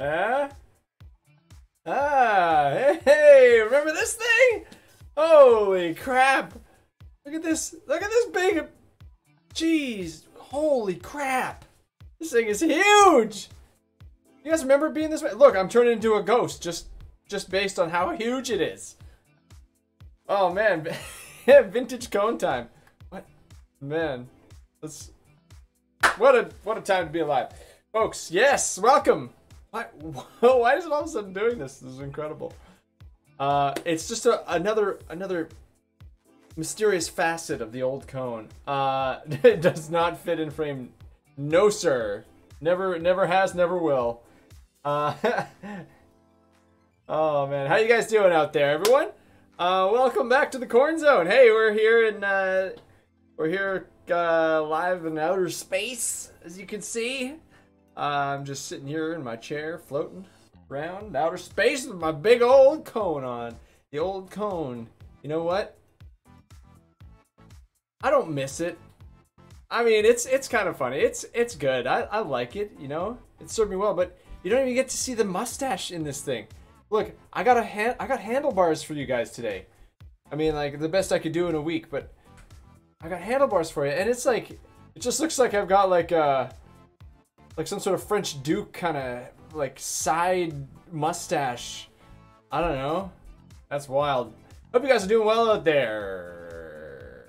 Ah. Ah. Hey, remember this thing? Holy crap. Look at this. Look at this big. Jeez. Holy crap. This thing is huge. You guys remember being this way? Look, I'm turning into a ghost just just based on how huge it is. Oh man, vintage cone time. What? Man, let's. What a what a time to be alive, folks. Yes, welcome. Why why is it all of a sudden doing this? This is incredible. Uh, it's just a, another another mysterious facet of the old cone. Uh, it does not fit in frame. No, sir. Never never has, never will. Uh, oh man, how you guys doing out there, everyone? Uh, welcome back to the Corn Zone. Hey, we're here in uh, we're here uh, live in outer space, as you can see. I'm just sitting here in my chair, floating around outer space with my big old cone on. The old cone. You know what? I don't miss it. I mean, it's it's kind of funny. It's it's good. I, I like it. You know, it served me well. But you don't even get to see the mustache in this thing. Look, I got a hand, I got handlebars for you guys today. I mean, like the best I could do in a week, but I got handlebars for you, and it's like it just looks like I've got like uh like some sort of French Duke kind of like side mustache. I don't know. That's wild. Hope you guys are doing well out there.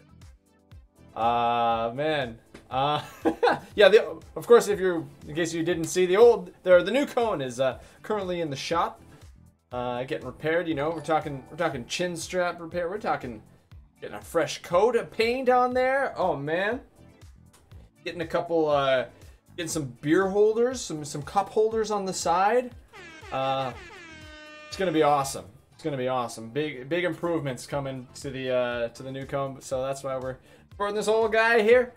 Uh man. Uh, yeah, the, of course, if you're, in case you didn't see, the old, the, the new cone is uh, currently in the shop, uh, getting repaired. You know, we're talking, we're talking chin strap repair. We're talking getting a fresh coat of paint on there. Oh man, getting a couple, uh, getting some beer holders, some some cup holders on the side. Uh, it's gonna be awesome. It's gonna be awesome. Big big improvements coming to the uh, to the new cone. So that's why we're supporting this old guy here.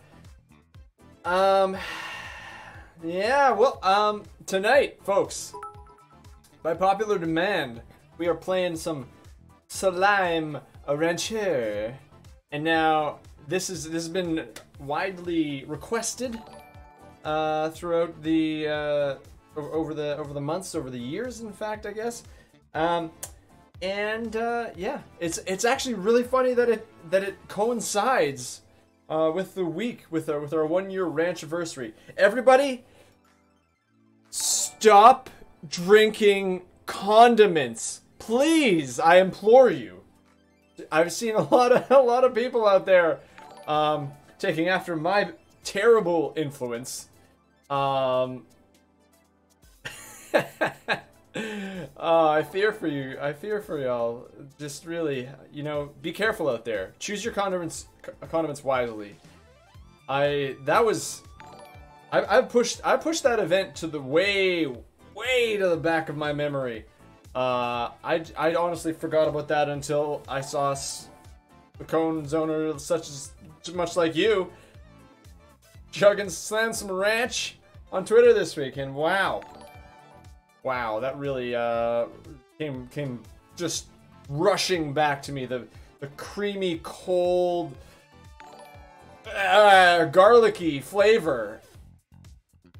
Um, yeah, well, um, tonight, folks, by popular demand, we are playing some Slime Rancher. And now, this is this has been widely requested uh, throughout the uh, over the over the months, over the years, in fact, I guess. Um, and uh, yeah, it's it's actually really funny that it that it coincides uh, with the week with our with our one year ranch anniversary. Everybody, stop drinking condiments, please. I implore you. I've seen a lot of a lot of people out there um, taking after my terrible influence. Um, oh, I fear for you. I fear for y'all. Just really, you know, be careful out there. Choose your condiments condiments wisely. I that was I, I pushed I pushed that event to the way way to the back of my memory. Uh, I I honestly forgot about that until I saw the cone zoner such as much like you chugging slam some ranch on Twitter this week, and wow, wow, that really uh, came came just rushing back to me the the creamy cold uh, garlicky flavor.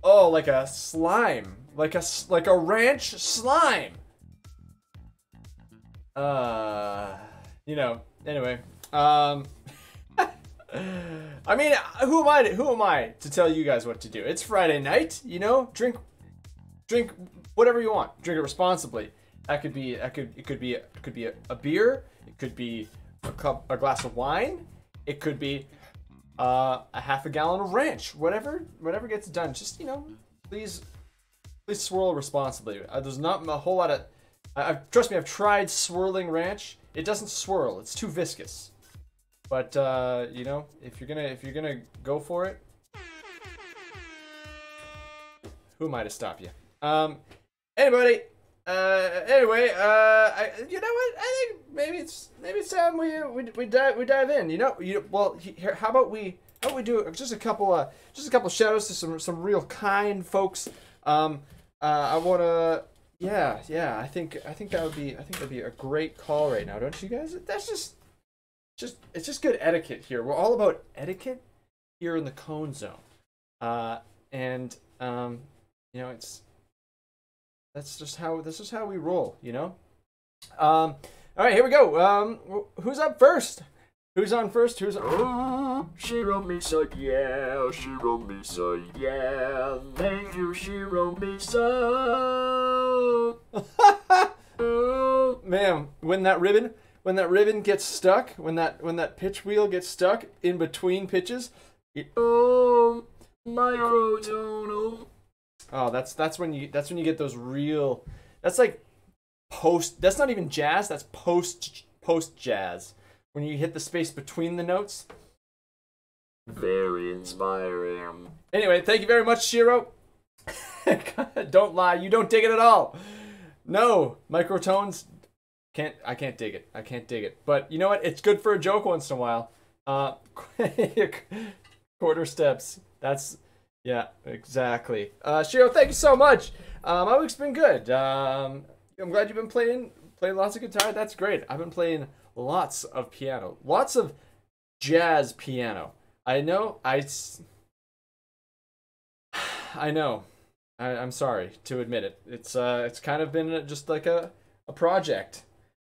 Oh, like a slime, like a like a ranch slime. Uh, you know. Anyway, um, I mean, who am I? To, who am I to tell you guys what to do? It's Friday night, you know. Drink, drink whatever you want. Drink it responsibly. That could be. That could. It could be. It could be a, a beer. It could be a cup, a glass of wine. It could be uh, a half a gallon of ranch, whatever, whatever gets done. Just you know, please, please swirl responsibly. Uh, there's not a whole lot of. I, trust me, I've tried swirling ranch. It doesn't swirl. It's too viscous. But uh, you know, if you're gonna if you're gonna go for it, who am I to stop you? Um, anybody. Uh, anyway, uh, I, you know what? I think maybe it's maybe it's time we we we dive we dive in. You know, you well, here, how about we how about we do just a couple uh just a couple shout outs to some some real kind folks. Um, uh, I wanna yeah yeah I think I think that would be I think that'd be a great call right now, don't you guys? That's just just it's just good etiquette here. We're all about etiquette here in the cone zone, uh, and um, you know it's that's just how this is how we roll, you know. Um, all right, here we go. Um, who's up first? Who's on first? Who's on? Oh, she wrote me so yeah, she wrote me so yeah. Thank you, she wrote me so. Oh, man, when that ribbon, when that ribbon gets stuck, when that when that pitch wheel gets stuck in between pitches, it, Oh, microtonal. oh, that's that's when you that's when you get those real. That's like post. That's not even jazz. That's post post jazz. When you hit the space between the notes. Very inspiring. Anyway, thank you very much, Shiro. don't lie, you don't dig it at all. No, microtones can't. I can't dig it. I can't dig it. But you know what? It's good for a joke once in a while. Uh, quarter steps. That's yeah, exactly. Uh, Shiro, thank you so much. Um, my week's been good. Um, I'm glad you've been playing playing lots of guitar. That's great. I've been playing lots of piano, lots of jazz piano. I know. I I know. I, I'm sorry to admit it. It's uh, it's kind of been just like a a project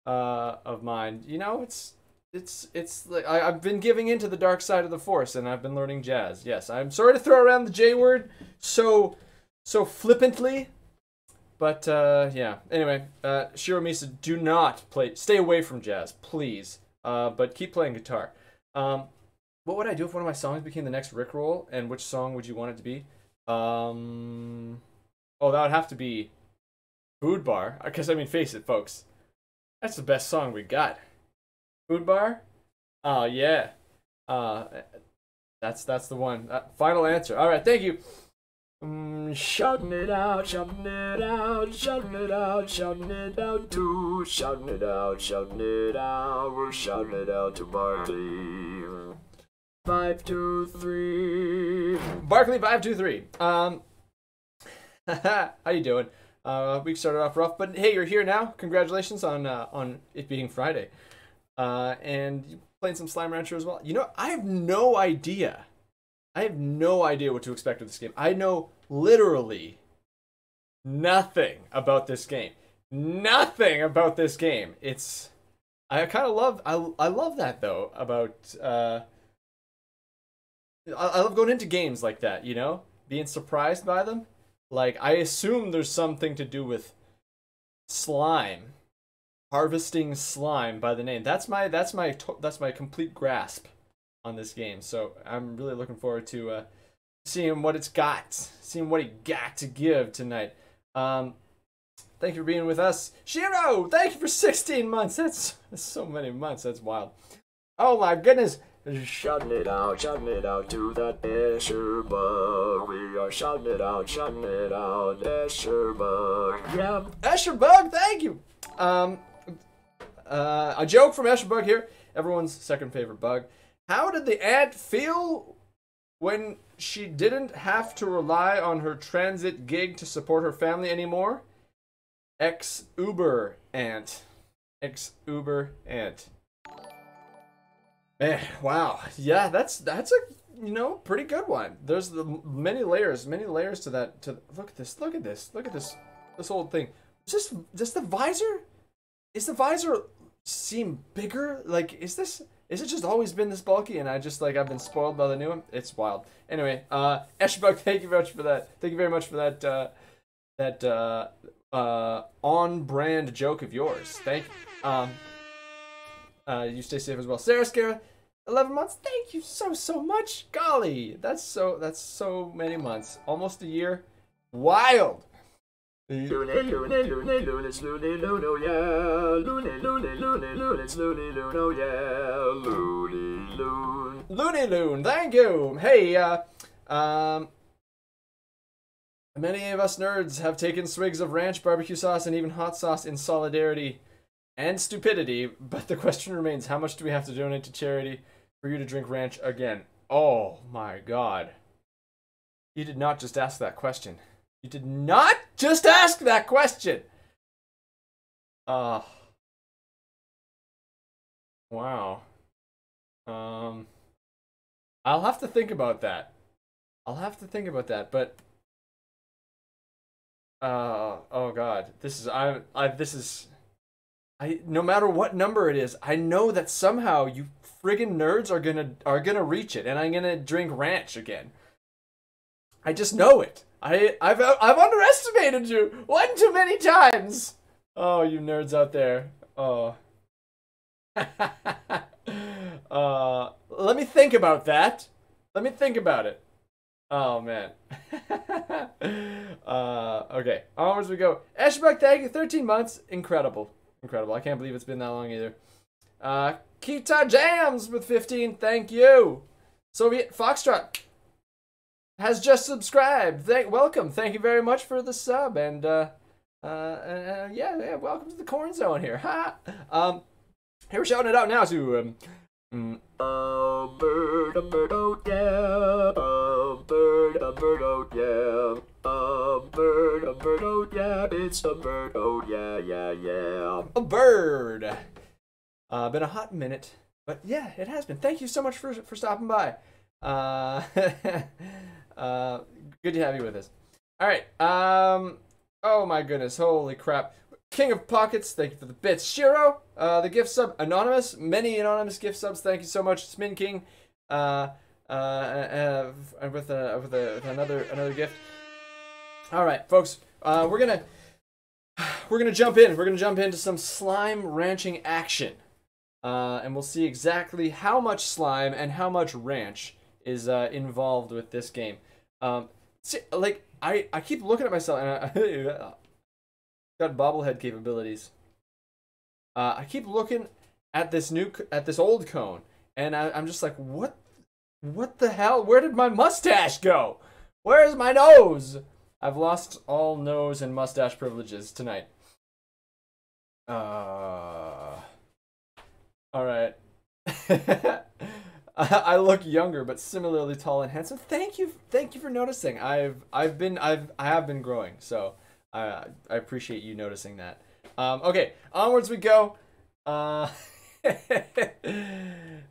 uh of mine. You know, it's it's it's like I, I've been giving into the dark side of the force, and I've been learning jazz. Yes, I'm sorry to throw around the J word so so flippantly, but uh, yeah. Anyway, uh, Shiro Misa, do not play. Stay away from jazz, please. Uh, but keep playing guitar. Um, what would I do if one of my songs became the next Rickroll? And which song would you want it to be? Um, oh, that would have to be Food Bar. Because I mean, face it, folks, that's the best song we got. Food Bar. Oh yeah. Uh, that's that's the one. Uh, final answer. All right, thank you. Mm. Shouting it out, shouting it out, shouting it out, shouting it out too. Shouting it out, shouting it out, we're shouting it out to Barkley. Five, two, three. Barkley five two three. Um, how you doing? Uh, week started off rough, but hey, you're here now. Congratulations on uh, on it being Friday. Uh, and playing some Slime Rancher as well. You know, I have no idea. I have no idea what to expect of this game. I know literally nothing about this game. Nothing about this game. It's I kind of love I I love that though about uh I, I love going into games like that, you know? Being surprised by them. Like I assume there's something to do with slime. Harvesting slime by the name. That's my that's my that's my complete grasp on this game. So I'm really looking forward to uh seeing what it's got, seeing what it got to give tonight. Um thank you for being with us. Shiro, thank you for 16 months. That's, that's so many months. That's wild. Oh my goodness. Shouting it out, shouting it out to that Escher bug. We are shouting it out, shouting it out, Escher bug. Yeah. Esherbug, thank you. Um, uh, a joke from Esherbug here. Everyone's second favorite bug. How did the ant feel when she didn't have to rely on her transit gig to support her family anymore? Ex Uber ant. Ex Uber ant. Man, wow. Yeah, that's that's a you know pretty good one. There's the many layers, many layers to that. To look at this, look at this, look at this, this whole thing. Just does the visor? Is the visor seem bigger? Like, is this? Is it just always been this bulky and I just like I've been spoiled by the new one? It's wild. Anyway, uh, Eshbug, thank you very much for that. Thank you very much for that. Uh, that uh, uh, on-brand joke of yours. Thank you. Um, uh, you stay safe as well, Sarah Scara. 11 months? Thank you so so much. Golly that's so that's so many months. Almost a year. Wild. Looney, loon thank you. Hey uh um many of us nerds have taken swigs of ranch barbecue sauce and even hot sauce in solidarity and stupidity but the question remains how much do we have to donate to charity for you to drink ranch again. Oh my god. You did not just ask that question. You did not just ask that question. Uh wow. Um I'll have to think about that. I'll have to think about that, but Uh, oh god, this is I I this is I no matter what number it is, I know that somehow you friggin' nerds are gonna are gonna reach it, and I'm gonna drink ranch again. I just know it. I I've I've underestimated you one too many times. Oh, you nerds out there. Oh. uh, let me think about that. Let me think about it. Oh man. uh, okay, onwards we go. Ashbuck, thank you. 13 months. Incredible. Incredible. I can't believe it's been that long either. Uh, Kita Jams with 15. Thank you. Soviet Foxtrot has just subscribed. Thank, welcome. Thank you very much for the sub. And, uh, uh, uh yeah, yeah, welcome to the corn zone here. Ha! Um, here we're shouting it out now to, um, mm, A bird, a bird, oh yeah. A bird, a bird, oh yeah. A bird, a bird, oh yeah. It's a bird, oh yeah, yeah, yeah. a bird. Uh, been a hot minute, but yeah, it has been. Thank you so much for for stopping by. Uh, uh, good to have you with us. All right. Um. Oh my goodness! Holy crap! King of Pockets, thank you for the bits. Shiro, uh, the gift sub. Anonymous, many anonymous gift subs. Thank you so much. Smin King, uh, uh, uh, with a with a with another another gift. All right, folks. Uh, we're gonna we're gonna jump in. We're gonna jump into some slime ranching action, uh, and we'll see exactly how much slime and how much ranch is uh, involved with this game. Um, see, like I I keep looking at myself and I, got bobblehead capabilities. Uh, I keep looking at this new at this old cone, and I, I'm just like, what, what the hell? Where did my mustache go? Where is my nose? I've lost all nose and mustache privileges tonight. Uh. All right. I look younger, but similarly tall and handsome. Thank you, thank you for noticing. I've I've been I've I have been growing, so I I appreciate you noticing that. Um, okay, onwards we go. Uh,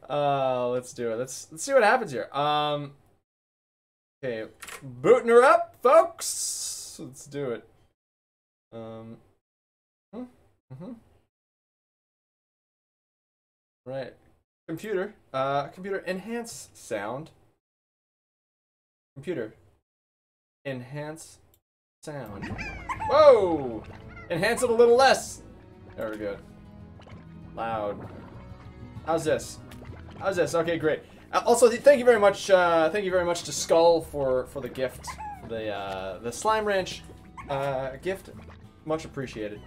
uh, let's do it. Let's let's see what happens here. Um, okay, booting her up, folks. Let's do it. Um, mm-hmm. Right. Computer. Uh, computer enhance sound. Computer. Enhance sound. Whoa! Enhance it a little less. There we go. Loud. How's this? How's this? Okay, great. Uh, also, th- thank you very much. Uh, thank you very much to Skull for for the gift, the uh, the slime ranch uh, gift. Much appreciated.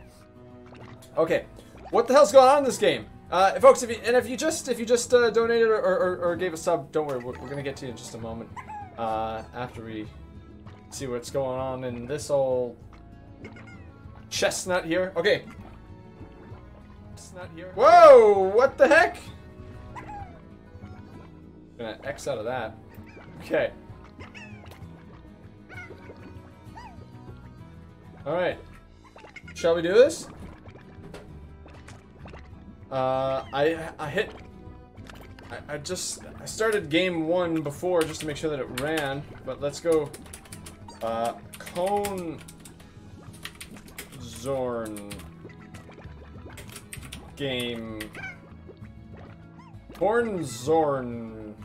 Okay, what the hell's going on in this game, uh, folks? If you and if you just if you just uh, donated or, or, or gave a sub, don't worry, we're, we're gonna get to you in just a moment. Uh, after we see what's going on in this old chestnut here. Okay. Chestnut here. Whoa! What the heck? Gonna X out of that. Okay. Alright. Shall we do this? Uh, I I hit. I, I just I started game one before just to make sure that it ran, but let's go. Uh, cone Zorn game. Corn Zorn.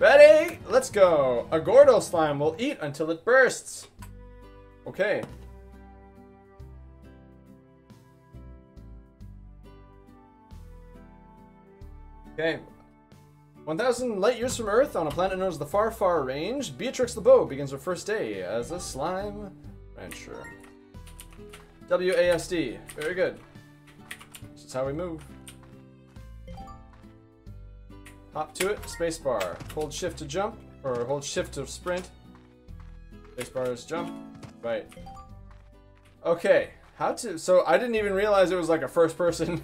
Ready? Let's go. A Gordo slime will eat until it bursts. Okay. Okay. 1,000 light years from Earth, on a planet known as the Far Far Range, Beatrix LeBeau begins her first day as a slime rancher. WASD. Very good. This is how we move. Hop to it, spacebar. Hold shift to jump, or hold shift to sprint. Spacebar is jump. Right. Okay. How to. So I didn't even realize it was like a first person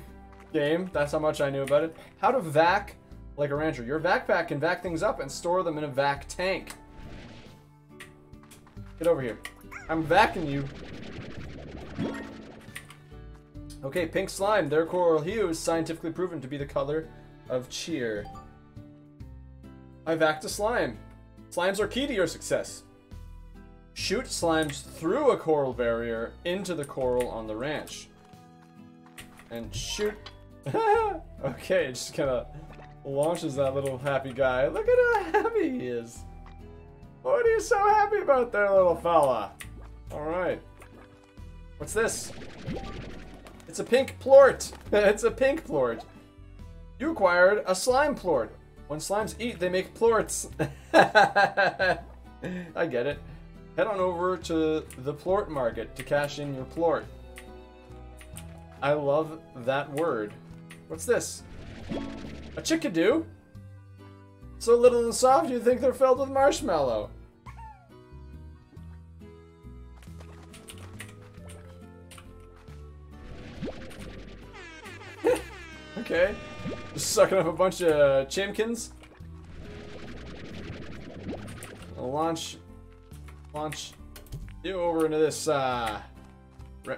game. That's how much I knew about it. How to vac like a rancher. Your vac pack can vac things up and store them in a vac tank. Get over here. I'm vacuuming you. Okay, pink slime. Their coral hue is scientifically proven to be the color of cheer. I vacked a slime. Slimes are key to your success. Shoot slimes through a coral barrier into the coral on the ranch. And shoot. okay, it just kind of launches that little happy guy. Look at how happy he is. What are you so happy about there, little fella? Alright. What's this? It's a pink plort. it's a pink plort. You acquired a slime plort. When slimes eat, they make plorts. I get it. Head on over to the plort market to cash in your plort. I love that word. What's this? A chickadoo? So little and soft you think they're filled with marshmallow. okay. Just sucking up a bunch of chimkins. I'll launch, launch you over into this, uh,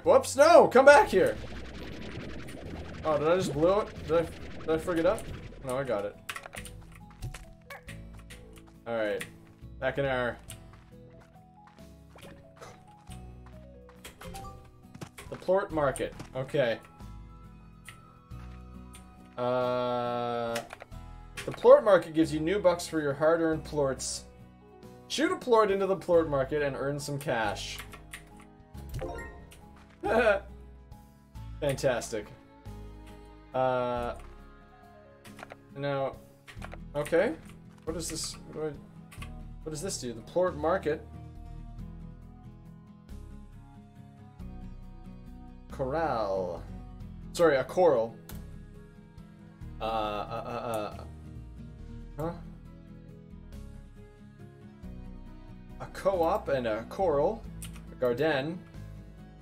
whoops, no, come back here. Oh, did I just blow it? Did I, did I frig it up? No, I got it. Alright. Back in our... The plort market. Okay. Uh... The plort market gives you new bucks for your hard-earned plorts. Shoot a plort into the plort market and earn some cash. Fantastic. Uh... Now... Okay. What does this... What, do I, what does this do? The plort market. Corral. Sorry, a coral. Uh, uh, uh, uh. Huh? A co-op and a coral. A garden.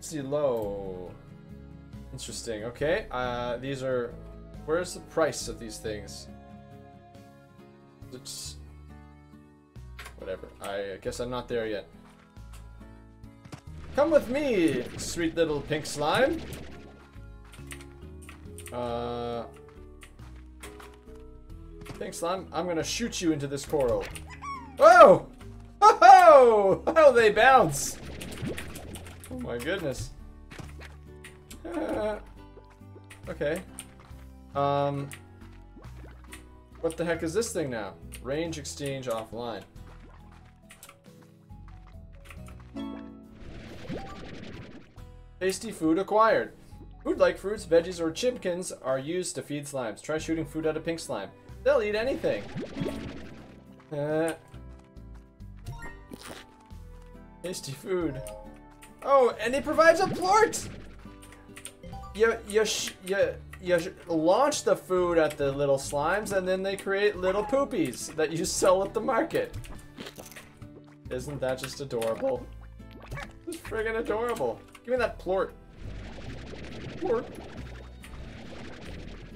Silo. Interesting. Okay. Uh, these are... Where's the price of these things? It's... Whatever. I guess I'm not there yet. Come with me, sweet little pink slime. Uh... Pink slime, I'm gonna shoot you into this coral. Oh! Oh! How they bounce! Oh my goodness. Okay. Um... What the heck is this thing now? Range exchange offline. Tasty food acquired. Food like fruits, veggies, or chipkins are used to feed slimes. Try shooting food at a pink slime. They'll eat anything. Uh, tasty food. Oh, and it provides a plort! You, you, you, you launch the food at the little slimes and then they create little poopies that you sell at the market. Isn't that just adorable? It's friggin' adorable. Give me that plort. Plort.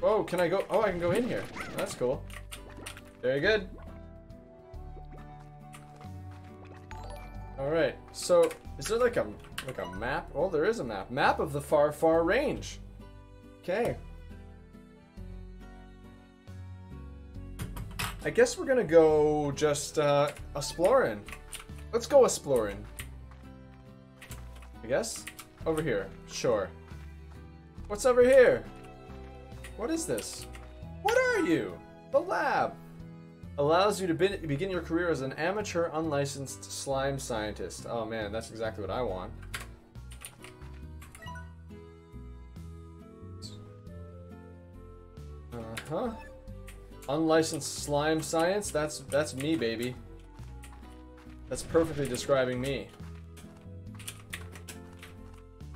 Oh, can I go? Oh, I can go in here. That's cool. Very good. Alright, so is there like a like a map? Oh, there is a map. Map of the far, far range. Okay. I guess we're gonna go just uh, exploring. Let's go exploring. I guess? Over here. Sure. What's over here? What is this? What are you? The lab. Allows you to be begin your career as an amateur unlicensed slime scientist. Oh man, that's exactly what I want. Uh-huh. Unlicensed slime science? That's that's me, baby. That's perfectly describing me.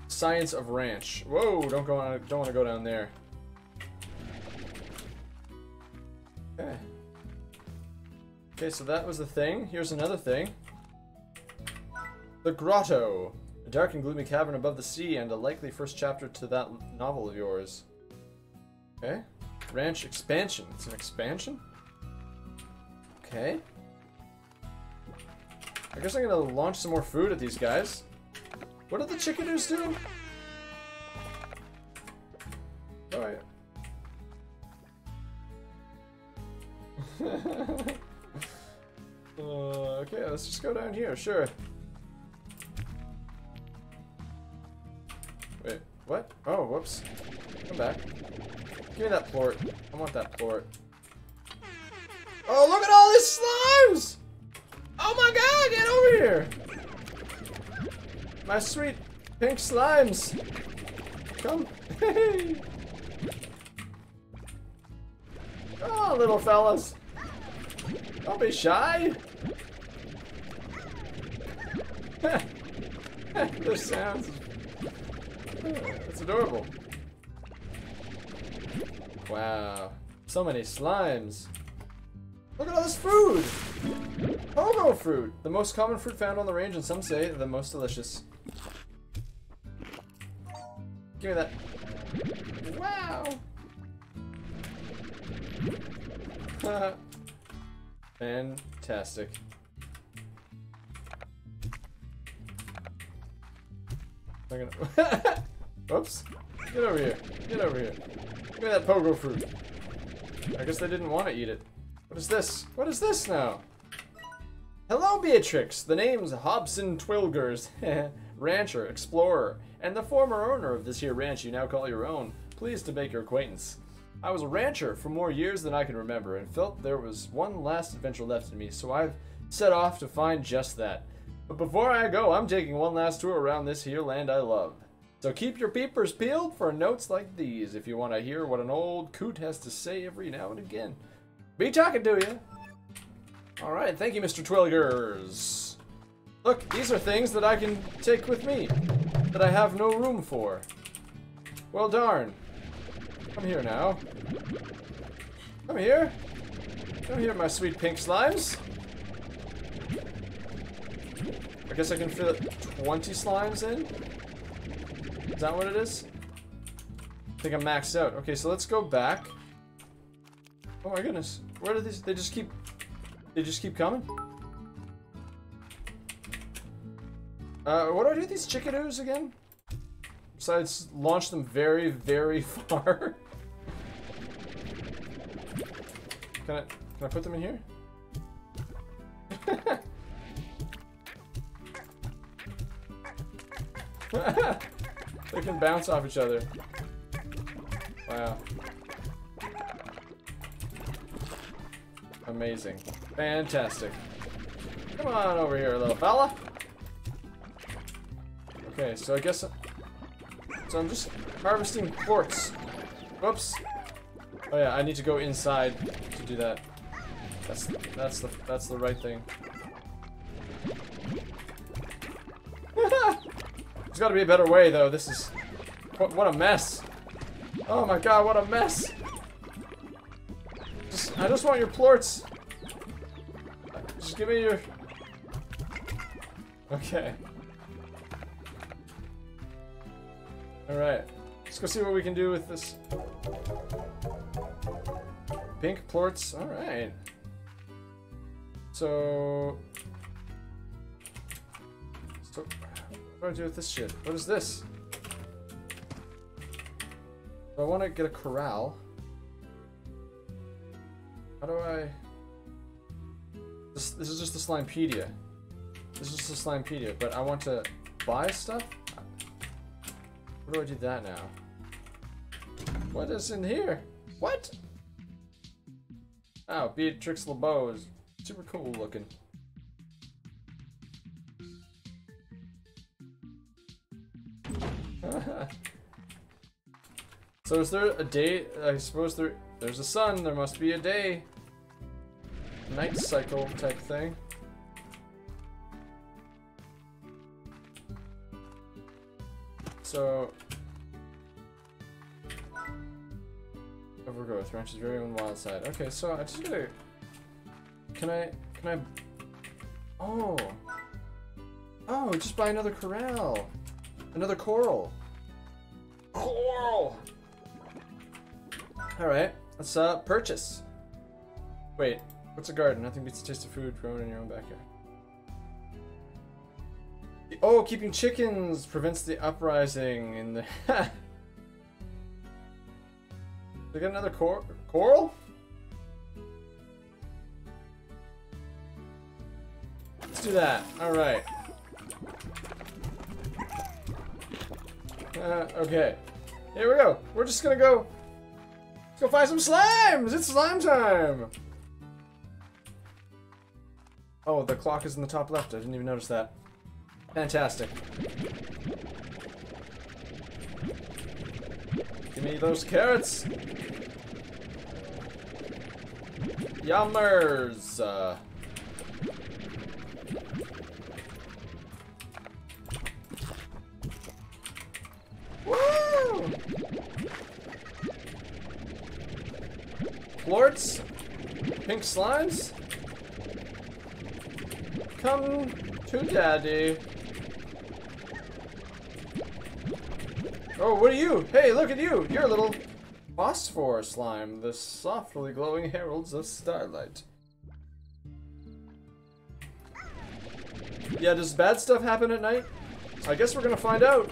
Science of ranch. Whoa, don't go on don't want to go down there. Okay. Okay, so that was the thing. Here's another thing. The Grotto. A dark and gloomy cavern above the sea and a likely first chapter to that novel of yours. Okay. Ranch expansion. It's an expansion? Okay. I guess I'm gonna launch some more food at these guys. What are the chickadoos doing? Alright. Uh, okay, let's just go down here, sure. Wait, what? Oh, whoops. Come back. Give me that port. I want that port. Oh, look at all these slimes! Oh my god, get over here! My sweet pink slimes! Come. oh, little fellas. Don't be shy. Those sounds. Uh, it's adorable. Wow. So many slimes. Look at all this food! Pogo fruit! The most common fruit found on the range, and some say the most delicious. Give me that. Wow! Uh, Fantastic. I'm gonna. Oops. Get over here. Get over here. Give me that pogo fruit. I guess they didn't want to eat it. What is this? What is this now? Hello, Beatrix. The name's Hobson Twillgers, rancher, explorer, and the former owner of this here ranch you now call your own. Pleased to make your acquaintance. I was a rancher for more years than I can remember and felt there was one last adventure left in me, so I've set off to find just that. But before I go, I'm taking one last tour around this here land I love. So keep your peepers peeled for notes like these if you want to hear what an old coot has to say every now and again. Be talking to you. All right, thank you, Mr. Twillgers. Look, these are things that I can take with me, that I have no room for. Well, darn. Come here now. Come here. Come here, my sweet pink slimes. I guess I can fit 20 slimes in? Is that what it is? I think I'm maxed out. Okay, so let's go back. Oh my goodness. Where do these... They just keep... They just keep coming? Uh, what do I do with these chickadoos again? Besides, launch them very, very far. Can I... Can I put them in here? they can bounce off each other. Wow. Amazing. Fantastic. Come on over here, little fella. Okay, so I guess... So I'm just harvesting quartz. Whoops. Oh yeah, I need to go inside to do that. That's that's the that's the right thing. There's got to be a better way though. This is what, what a mess. Oh my god, what a mess. Just, I just want your plorts. Just give me your... Okay. Alright. Let's go see what we can do with this. Pink plorts. Alright. So... So... What do I do with this shit? What is this? I want to get a corral. How do I... This, this is just the Slimepedia. This is just the Slimepedia, but I want to buy stuff? Where do I do that now? What is in here? What? Oh, Beatrix LeBeau is super cool looking. so is there a day? I suppose there. There's a sun. There must be a day. Night cycle type thing. So overgrowth ranches very own wild side. Okay, so I just gotta. Can I? Can I? Oh. Oh, just buy another corral. Another coral. Coral! Alright, let's uh, purchase. Wait, what's a garden? Nothing beats the taste of food grown in your own backyard. Oh, keeping chickens prevents the uprising in the... they got another cor coral? Let's do that. Alright. Uh, okay. Here we go. We're just gonna go. Let's go find some slimes. It's slime time. Oh, the clock is in the top left. I didn't even notice that. Fantastic. Give me those carrots. Yummers. Uh, Woo! Pink slimes? Come to daddy. Oh, what are you? Hey, look at you! You're a little phosphor slime, the softly glowing heralds of starlight. Yeah, does bad stuff happen at night? I guess we're gonna find out.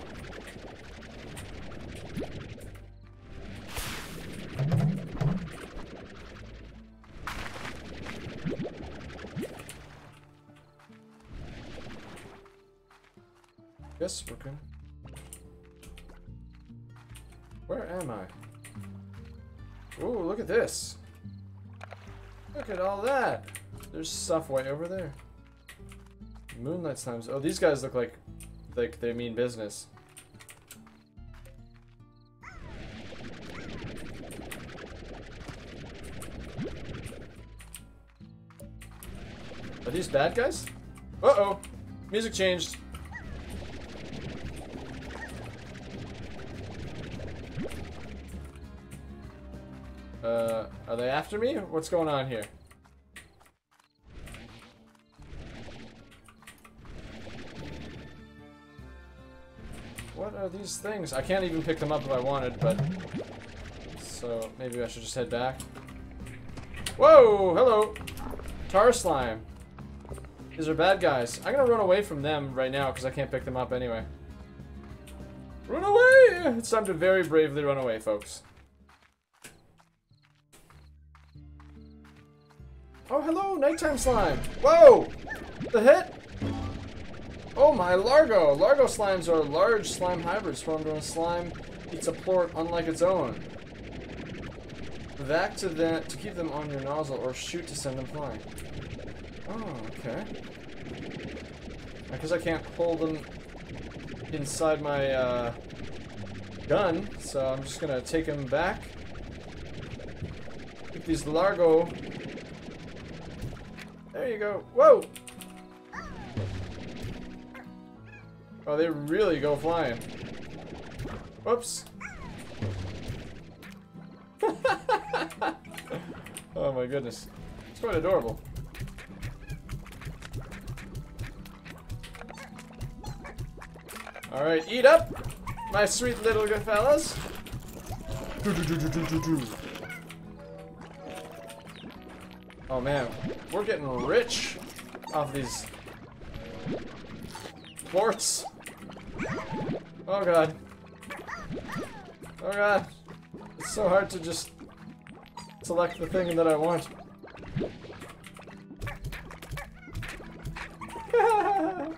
There's stuff way over there. Moonlight slimes. Oh, these guys look like like they mean business. Are these bad guys? Uh-oh. Music changed. Uh, are they after me? What's going on here? These things? I can't even pick them up if I wanted, but... So, maybe I should just head back. Whoa! Hello! Tarr slime. These are bad guys. I'm gonna run away from them right now because I can't pick them up anyway. Run away! It's time to very bravely run away, folks. Oh, hello, nighttime slime. Whoa! The hit? Oh my, Largo! Largo slimes are large slime hybrids formed when a slime eats a plort unlike its own. Vac to, them, to keep them on your nozzle or shoot to send them flying. Oh, okay. Because I can't hold them inside my uh, gun, so I'm just gonna take them back. Keep these Largo. There you go. Whoa! Oh, they really go flying. Whoops. oh my goodness. It's quite adorable. Alright, eat up, my sweet little good fellas. Oh man, we're getting rich off these plorts. Oh god. Oh god. It's so hard to just select the thing that I want.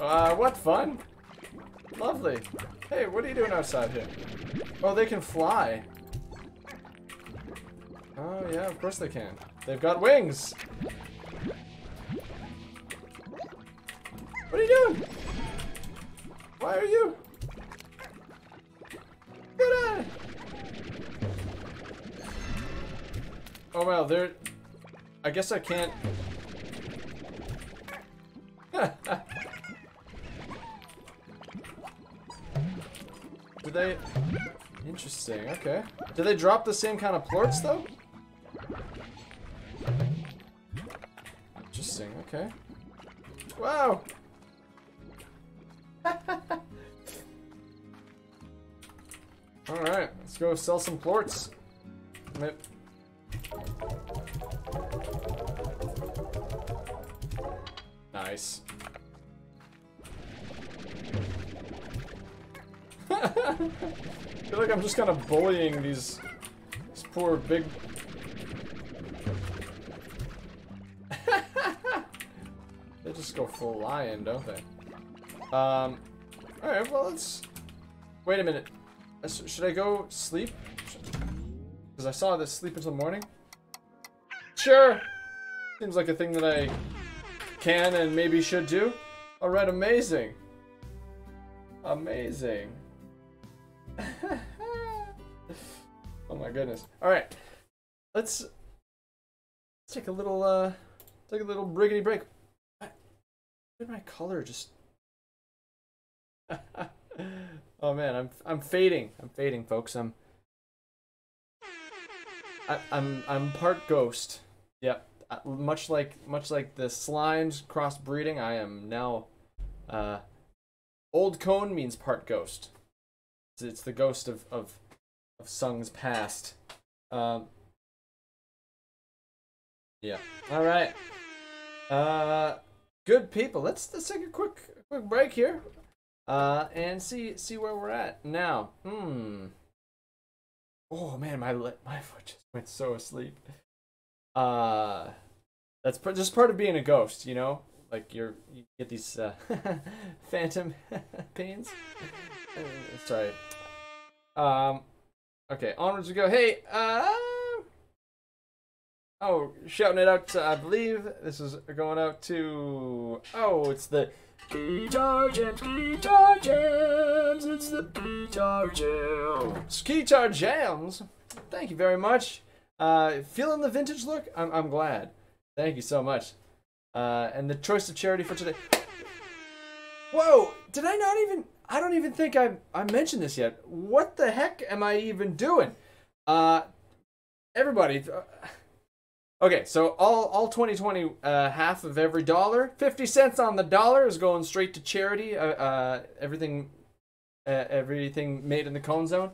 uh, what fun. Lovely. Hey, what are you doing outside here? Oh, they can fly. Oh, yeah, of course they can. They've got wings! What are you doing? Why are you? Get out! Oh well, they're... I guess I can't... Do they... Interesting, okay. Do they drop the same kind of plorts, though? Interesting, okay. Wow! Alright, let's go sell some plorts. Nice. I feel like I'm just kind of bullying these, these poor big... they just go flying, don't they? Um, alright, well let's Wait a minute. Uh, Should I go sleep? Because I saw this sleep until morning. Sure. Seems like a thing that I can and maybe should do. Alright, amazing. Amazing. oh my goodness. Alright. Let's, let's take a little uh take a little briggity break. Did my color just Oh man, I'm I'm fading. I'm fading, folks. I'm I, I'm I'm part ghost. Yep. Uh, Much like much like the slimes crossbreeding, I am now uh old cone means part ghost. It's, it's the ghost of of of Sung's past. Um Yeah. All right. Uh good people. Let's let's take a quick quick break here. Uh and see see where we're at now. Hmm. Oh man, my my foot just went so asleep. Uh, that's p- just part of being a ghost, you know. Like you're you get these uh, phantom pains. Uh, Sorry. Um. Okay, onwards we go. Hey. Uh. Oh, shouting it out. To, I believe this is going out to. Oh, it's the Guitar jams, guitar jams, it's the guitar jam. Skitar Jams. Thank you very much. Uh, feeling the vintage look? I'm, I'm glad. Thank you so much. Uh, and the choice of charity for today. Whoa! Did I not even? I don't even think I I mentioned this yet. What the heck am I even doing? Uh, everybody. uh, Okay, so all all 2020, uh, half of every dollar, 50 cents on the dollar is going straight to charity. Uh, uh, everything, uh, everything made in the cone zone,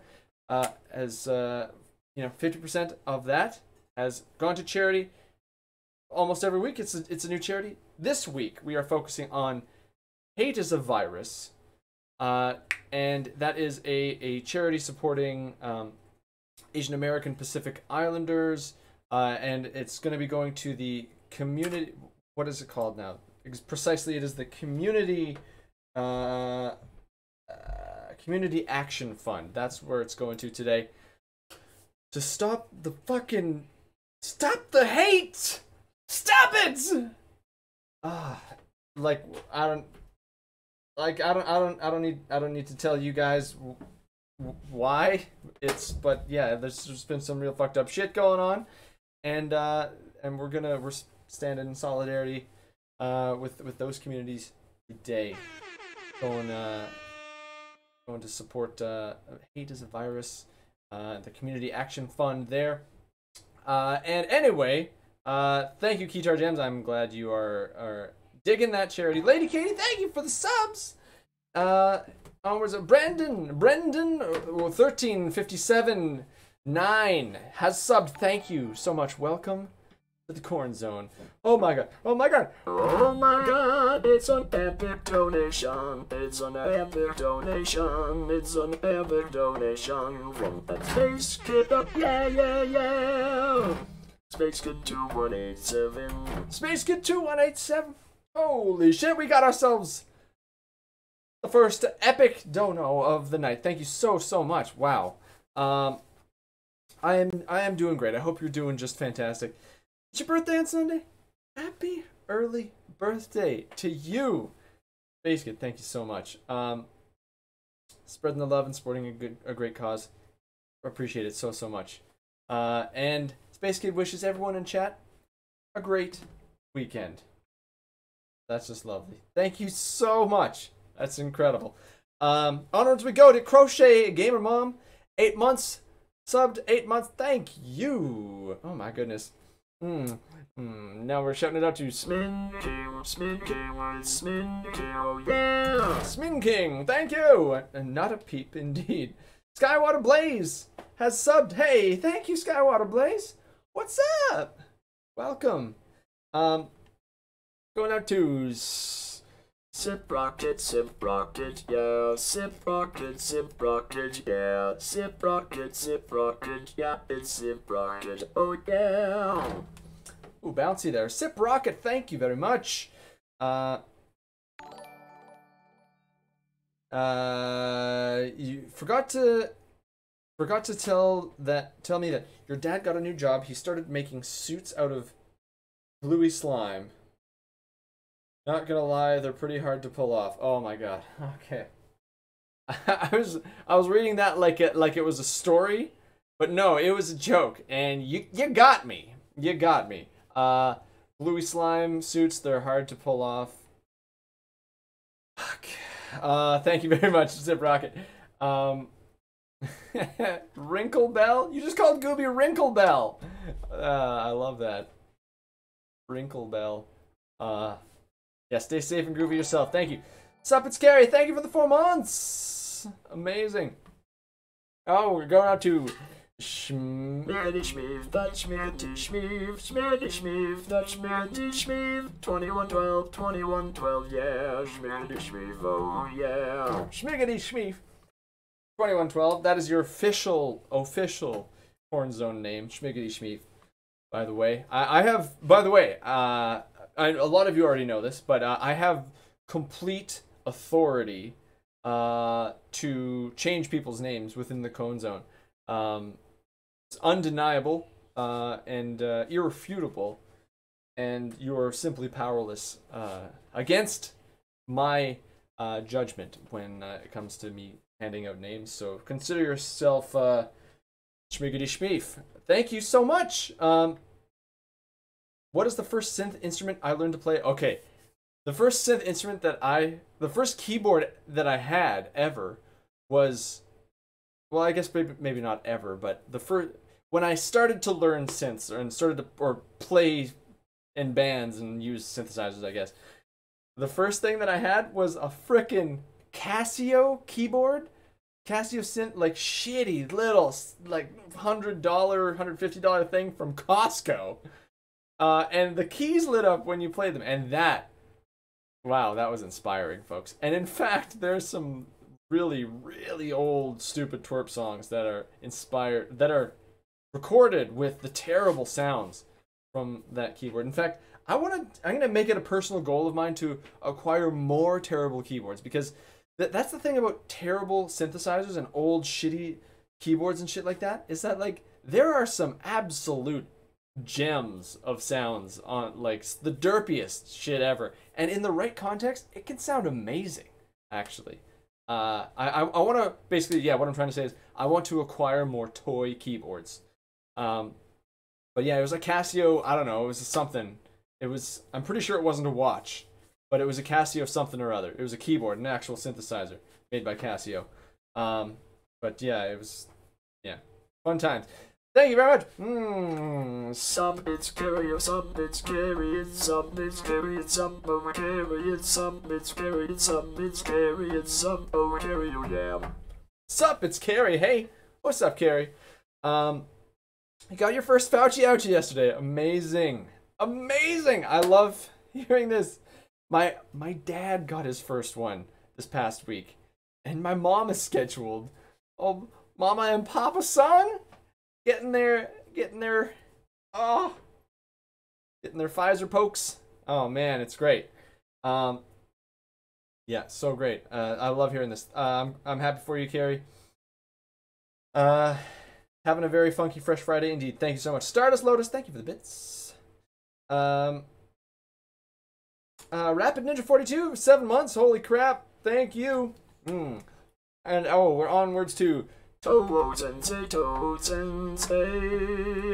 uh, as uh, you know, 50% of that has gone to charity. Almost every week, it's a, it's a new charity. This week, we are focusing on hate is a virus, and that is a a charity supporting um, Asian American Pacific Islanders uh, and it's going to be going to the community. What is it called now? Precisely, it is the community. Uh, uh, community Action Fund. That's where it's going to today. To stop the fucking. Stop the hate! Stop it! Ah, like I don't. Like I don't. I don't. I don't need. I don't need to tell you guys why. It's. But yeah, there's just been some real fucked up shit going on and uh, and we're gonna we're standing in solidarity uh, with with those communities today. Going uh, going to support uh, hate is a virus, uh, the community action fund there. Uh, and anyway, uh, thank you, Keytar Gems. I'm glad you are are digging that charity, Lady Katie. Thank you for the subs. Uh, onwards, Brandon, Brendan, uh, thirteen fifty seven. Nine has subbed. Thank you so much. Welcome to the Corn Zone. Oh my god. Oh my god. Oh my god, it's an epic donation. It's an epic donation. It's an epic donation from that Space Kid up. Yeah, yeah, yeah. Space Kid 2187. Space Kid 2187. Holy shit, we got ourselves the first epic dono of the night. Thank you so so much. Wow. Um I am I am doing great. I hope you're doing just fantastic. It's your birthday on Sunday. Happy early birthday to you. Kid, thank you so much. Um spreading the love and supporting a good a great cause. Appreciate it so so much. Uh and Space Kid wishes everyone in chat a great weekend. That's just lovely. Thank you so much. That's incredible. Um, onwards we go to Crochet Gamer Mom. Eight months, subbed eight months. Thank you. Oh my goodness. Hmm. Now we're shouting it out to Smin, King, Smin King, oh. Smin King. Thank you. And not a peep indeed. Skywater Blaze has subbed. Hey, thank you, Skywater Blaze. What's up? Welcome. Um, going out to Sip rocket, sip rocket, yeah. Sip rocket, sip rocket, yeah. Sip rocket, sip rocket, yeah. It's sip rocket, oh yeah. Ooh, bouncy there. Sip Rocket, thank you very much. Uh, Uh, you forgot to forgot to tell that tell me that your dad got a new job. He started making suits out of gluey slime. Not gonna lie, they're pretty hard to pull off. Oh my god. Okay. I was I was reading that like it like it was a story, but no, it was a joke, and you you got me. You got me. Uh, bluey slime suits, they're hard to pull off. Fuck. Uh, thank you very much, Zip Rocket. Um, Wrinkle Bell? You just called Gooby Wrinkle Bell. Uh, I love that. Wrinkle Bell. Uh, yeah, stay safe and groovy yourself. Thank you. Sup, it's Gary. Thank you for the four months. Amazing. Oh, we're going out to Schm- Schmirdy schmeev, that schmirdy schmeev, schmirdy schmeev, that schmirdy schmeev, 2112, 2112, yeah, schmirdy schmeev, oh yeah. Schmiggity Schmeef. 2112. That is your official, official Horn Zone name, Schmiggity Schmeef. By the way, I, I have. By the way, uh, I, a lot of you already know this, but uh, I have complete authority uh, to change people's names within the Cone Zone. Um, it's undeniable uh, and uh, irrefutable, and you're simply powerless uh, against my uh, judgment when it comes to me handing out names. So consider yourself uh, Schmiggity. Thank you so much. Um, what is the first synth instrument I learned to play? Okay, the first synth instrument that I, the first keyboard that I had ever was, well, I guess maybe, maybe not ever, but the first, when I started to learn synths and started to, or play in bands and use synthesizers, I guess, the first thing that I had was a frickin' Casio keyboard. Casio synth, like shitty little, like hundred dollar, hundred fifty dollar thing from Costco. Uh, and the keys lit up when you played them, and that, wow, that was inspiring, folks. And in fact, there's some really, really old, stupid TWRP songs that are inspired, that are recorded with the terrible sounds from that keyboard. In fact, I want to. I'm gonna make it a personal goal of mine to acquire more terrible keyboards because th- that's the thing about terrible synthesizers and old shitty keyboards and shit like that is that like there are some absolute gems of sounds on like the derpiest shit ever, and in the right context, it can sound amazing. Actually, uh, I I, I want to basically yeah. What I'm trying to say is I want to acquire more toy keyboards. Um, but yeah, it was a Casio. I don't know. It was something. It was. I'm pretty sure it wasn't a watch, but it was a Casio something or other. It was a keyboard, an actual synthesizer made by Casio. Um, but yeah, it was. Yeah, fun times. Thank you very much. Some it's some scary, it's some it's scary, it's some scary, it's some it's it's some it's scary, it's some over scary, oh yeah. Sup, it's Carrie. Hey, what's up, Carrie? Um, you got your first Fauci ouchie yesterday. Amazing, amazing. I love hearing this. My my dad got his first one this past week, and my mom is scheduled. Oh, Mama and Papa Sung getting their getting their oh getting their Pfizer pokes. Oh man, it's great. Um, yeah, so great. Uh, I love hearing this. Uh, I'm I'm happy for you, Carrie. Uh, having a very funky Fresh Friday indeed. Thank you so much, Stardust Lotus. Thank you for the bits. Um, uh, Rapid Ninja 42, seven months. Holy crap! Thank you. Mm. And oh, we're onwards to Toad Sensei, Toad Sensei,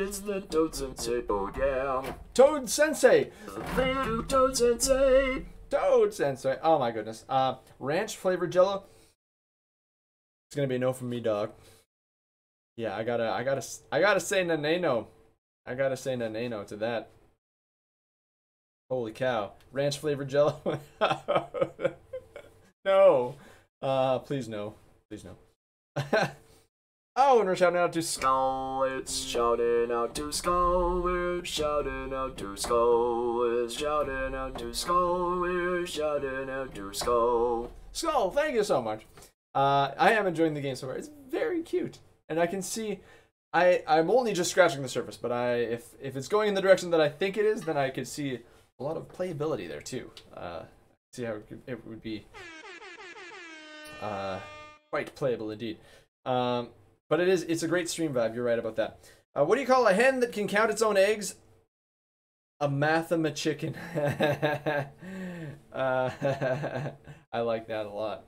it's the Toad Sensei, oh yeah. Toad Sensei. Little Toad Sensei. Toad Sensei. Oh my goodness. Uh, ranch flavored Jello. It's gonna be no from me, dog. Yeah, I gotta, I gotta, I gotta say naneno. I gotta say naneno to that. Holy cow! Ranch flavored Jello. no. Uh, please no. Please no. oh, and we're shouting out to Skull, it's shouting out to Skull, we're shouting out to Skull, it's shouting out to Skull, we're shouting out to Skull. Skull. Thank you so much. Uh, I am enjoying the game so far. It's very cute, and I can see. I I'm only just scratching the surface, but I if if it's going in the direction that I think it is, then I could see a lot of playability there too. Uh, see how it, could, it would be uh, quite playable indeed. Um, but it is it's a great stream vibe. You're right about that. Uh, what do you call a hen that can count its own eggs? A mathema chicken. uh, I like that a lot.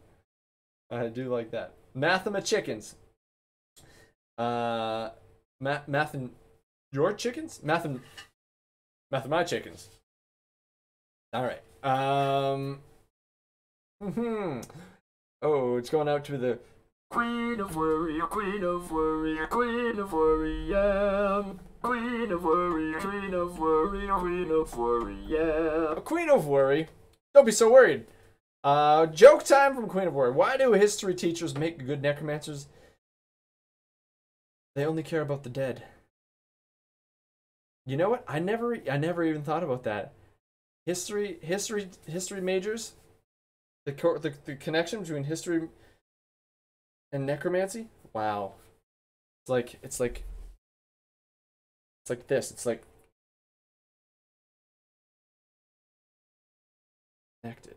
I do like that. Mathema chickens. Uh, math, math and your chickens? Math and math and my chickens. All right. Um. Hmm. Oh, it's going out to the Queen of worry, queen of worry, queen of worry, yeah. Queen of worry, queen of worry, queen of worry, yeah. Queen of Worry. Don't be so worried. Uh, joke time from Queen of Worry. Why do history teachers make good necromancers? They only care about the dead. You know what? I never, I never even thought about that. History, history, history majors. The co- the, the connection between history and necromancy. Wow. It's like it's like it's like this. It's like connected.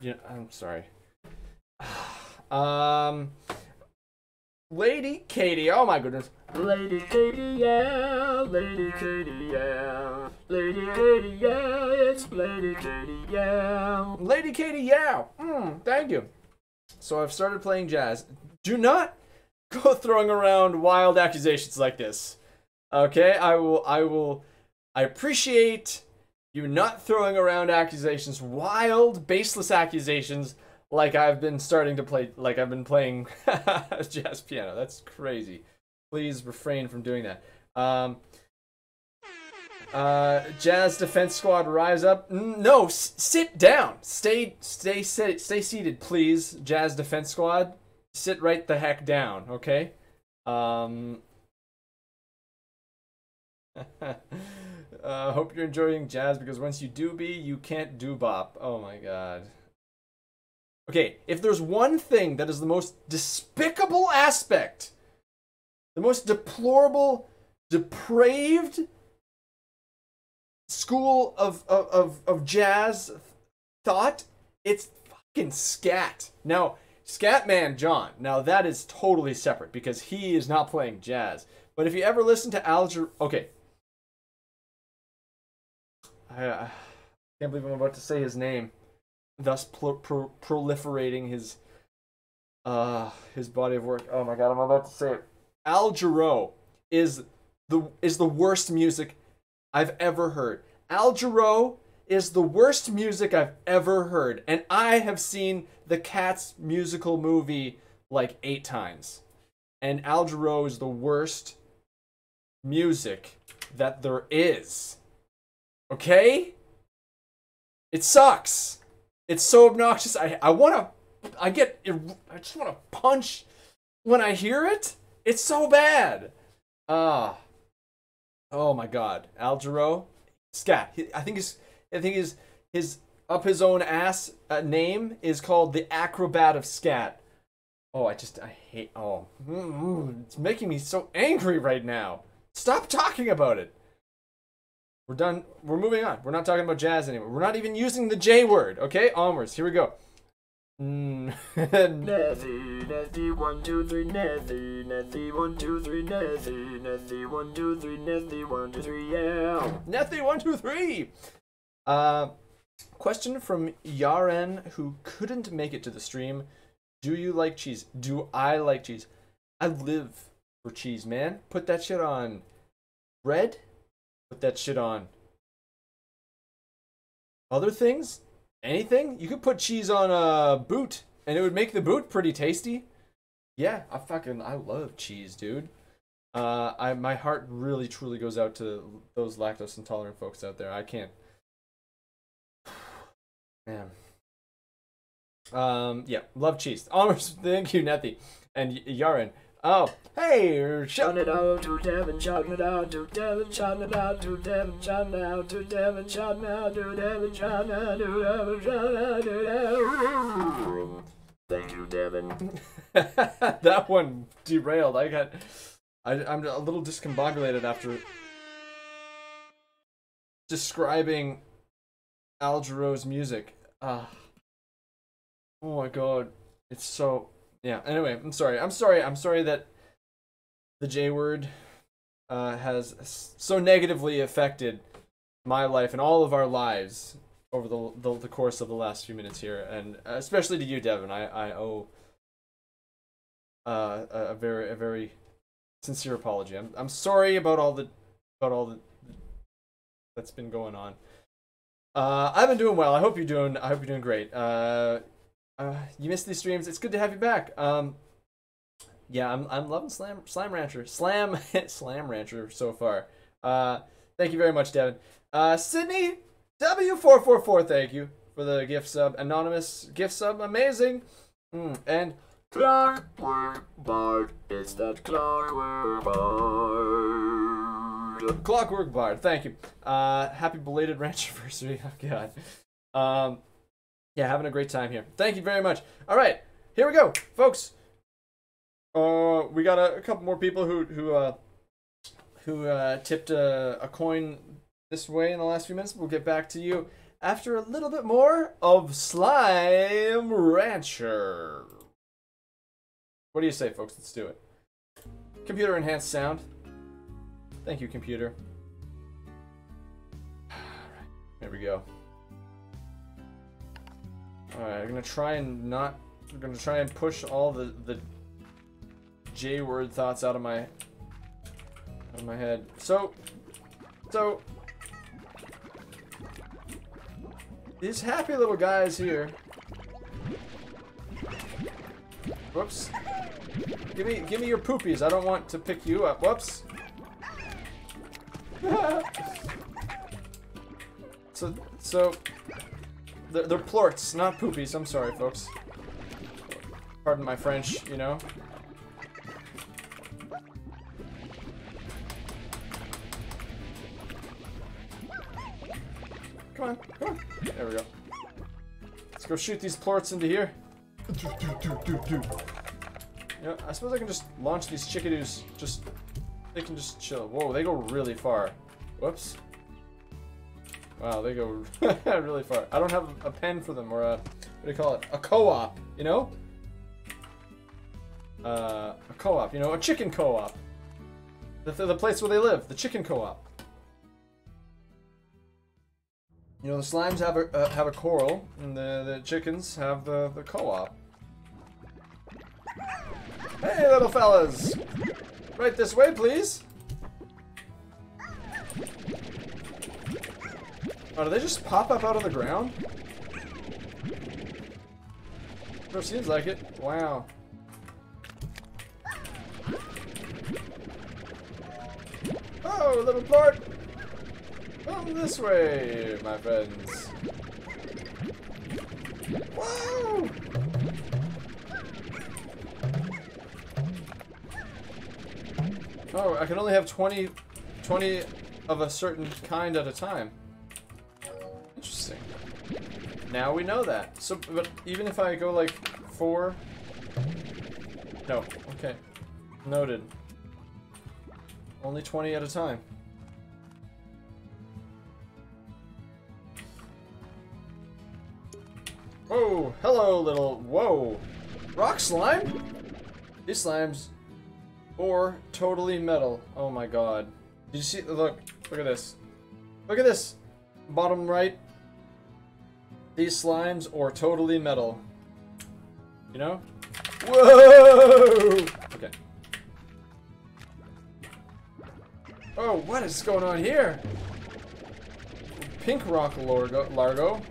Yeah, I'm sorry. um, Lady Katie. Oh my goodness. Lady Katie, yeah, Lady Katie, yeah. Lady Katie, yeah, it's Lady Katie, yeah. Lady Katie. Yeah. Mm, thank you. So I've started playing jazz. Do not go throwing around wild accusations like this. Okay, I will. I will. I appreciate you not throwing around accusations, wild, baseless accusations, like I've been starting to play, like I've been playing jazz piano. That's crazy. Please refrain from doing that. Um, uh, Jazz Defense Squad, rise up. No, sit down. Stay, stay, sit, stay seated, please. Jazz Defense Squad, sit right the heck down, okay? Um. uh, hope you're enjoying jazz because once you do be, you can't do bop. Oh my god. Okay, if there's one thing that is the most despicable aspect, the most deplorable, depraved school of, of, of, of jazz thought, it's fucking scat. Now, Scatman John, now that is totally separate because he is not playing jazz. But if you ever listen to Alger, okay. I uh, can't believe I'm about to say his name, thus pro- pro- proliferating his uh his body of work. Oh my god, I'm about to say it. Al is the is the worst music I've ever heard. Al Jarreau is the worst music I've ever heard, and I have seen the Cats musical movie like eight times. And Al Jarreau is the worst music that there is. Okay? It sucks. It's so obnoxious. I I want to I get I just want to punch when I hear it. It's so bad. Ah. Oh my god. Al Jarreau, Scat. He- I think his I think his his up his own ass uh, name is called the Acrobat of Scat. Oh, I just I hate. Oh, mm, it's making me so angry right now. Stop talking about it. We're done. We're moving on. We're not talking about jazz anymore. We're not even using the J word. Okay, onwards. Here we go. Mm. Nethy, one, two, three, Nethy, Nethy, one, two, three, Nethy, Nethy, one, two, three, Nethy, one, two, three, yeah. Nethy, one, two, three. Uh, question from Yaren, who couldn't make it to the stream. Do you like cheese? Do I like cheese? I live for cheese, man. Put that shit on bread. Put that shit on other things. Anything. You could put cheese on a boot, and it would make the boot pretty tasty. Yeah, I fucking I love cheese, dude. Uh, I my heart really truly goes out to those lactose intolerant folks out there. I can't. Man. Um. Yeah. Love cheese. Honors. Thank you, Nethy, and Y- Yaren. Oh, hey, Shouting it out to Devin, shouting it out to Devin, shouting it out to Devin, shouting it out to Devin, shouting it out to Devin, shouting it out to Devin, shouting it out to Devin. Thank you, Devin. that one derailed. I got. I, I'm a little discombobulated after describing Al Jarreau's music. Ah. Oh my god. It's so yeah. Anyway, I'm sorry. I'm sorry. I'm sorry that the J word uh, has so negatively affected my life and all of our lives over the, the the course of the last few minutes here, and especially to you, Devin. I I owe uh, a, a very a very sincere apology. I'm I'm sorry about all the about all the that's been going on. Uh, I've been doing well. I hope you're doing. I hope you're doing great. Uh, uh, you missed these streams. It's good to have you back. Um, yeah, I'm I'm loving Slam Slam Rancher Slam Slam Rancher so far. Uh, thank you very much, Devin. Uh, Sydney W four four four. Thank you for the gift sub. Anonymous gift sub. Amazing. Mm, and Clockwork Bard, it's that Clockwork Bard. Clockwork Bard, thank you. Uh, happy belated ranch anniversary. Oh god. Um, yeah, having a great time here. Thank you very much. All right, here we go, folks. Uh, we got a, a couple more people who who uh who uh tipped a, a coin this way in the last few minutes. We'll get back to you after a little bit more of Slime Rancher. What do you say, folks? Let's do it. Computer enhanced sound. Thank you, computer. There we go. Alright, I'm gonna try and not. I'm gonna try and push all the the J word thoughts out of my out of my head. So, so these happy little guys here. Whoops. Give me give me your poopies. I don't want to pick you up. Whoops. so so they're, they're plorts, not poopies. I'm sorry, folks. Pardon my French, you know. Come on, come on. There we go. Let's go shoot these plorts into here. Yeah, I suppose I can just launch these chickadoos. Just, they can just chill. Whoa, they go really far. Whoops. Wow, they go really far. I don't have a pen for them or a, what do you call it? A co-op, you know? Uh, a co-op, you know, a chicken co-op. The, the place where they live, the chicken co-op. You know, the slimes have a uh, have a corral, and the the chickens have the the co-op. Hey, little fellas! Right this way, please. Oh, do they just pop up out of the ground? Sure seems like it. Wow. Oh, little plort! Come this way, my friends. Whoa! Oh, I can only have 20, 20 of a certain kind at a time. Now we know that. So, but even if I go like four... No, okay. Noted. Only 20 at a time. Whoa, hello little, whoa. Rock slime? These slimes or totally metal. Oh my god. Did you see, look, look at this. Look at this. Bottom right. These slimes or totally metal. You know? Whoa! Okay. Oh, what is going on here? Pink rock Largo. Largo.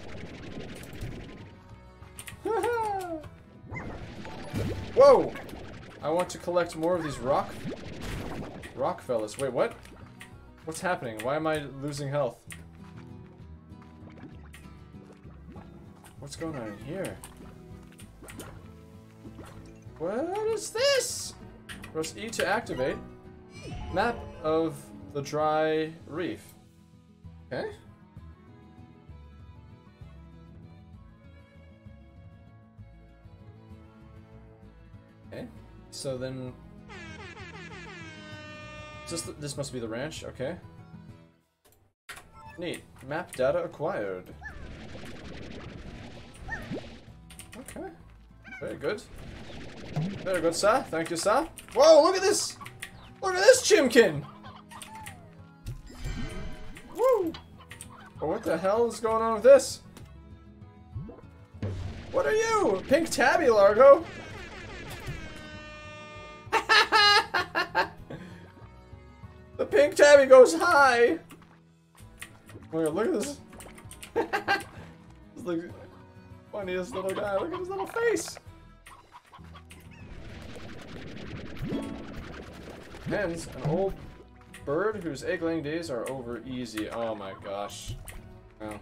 Whoa! I want to collect more of these rock... Rock fellas. Wait, what? What's happening? Why am I losing health? What's going on in here? What is this? Press E to activate. Map of the dry reef. Okay. Okay. So then... Just this must be the ranch, okay. Neat. Map data acquired. Okay. Very good. Very good, sir. Thank you, sir. Whoa, look at this! Look at this chimkin! Woo! Oh, what the hell is going on with this? What are you? Pink tabby, Largo? the pink tabby goes high! At, look at this. funniest little guy. Look at his little face. Hens, an old bird whose egg laying days are over easy. Oh my gosh. Well.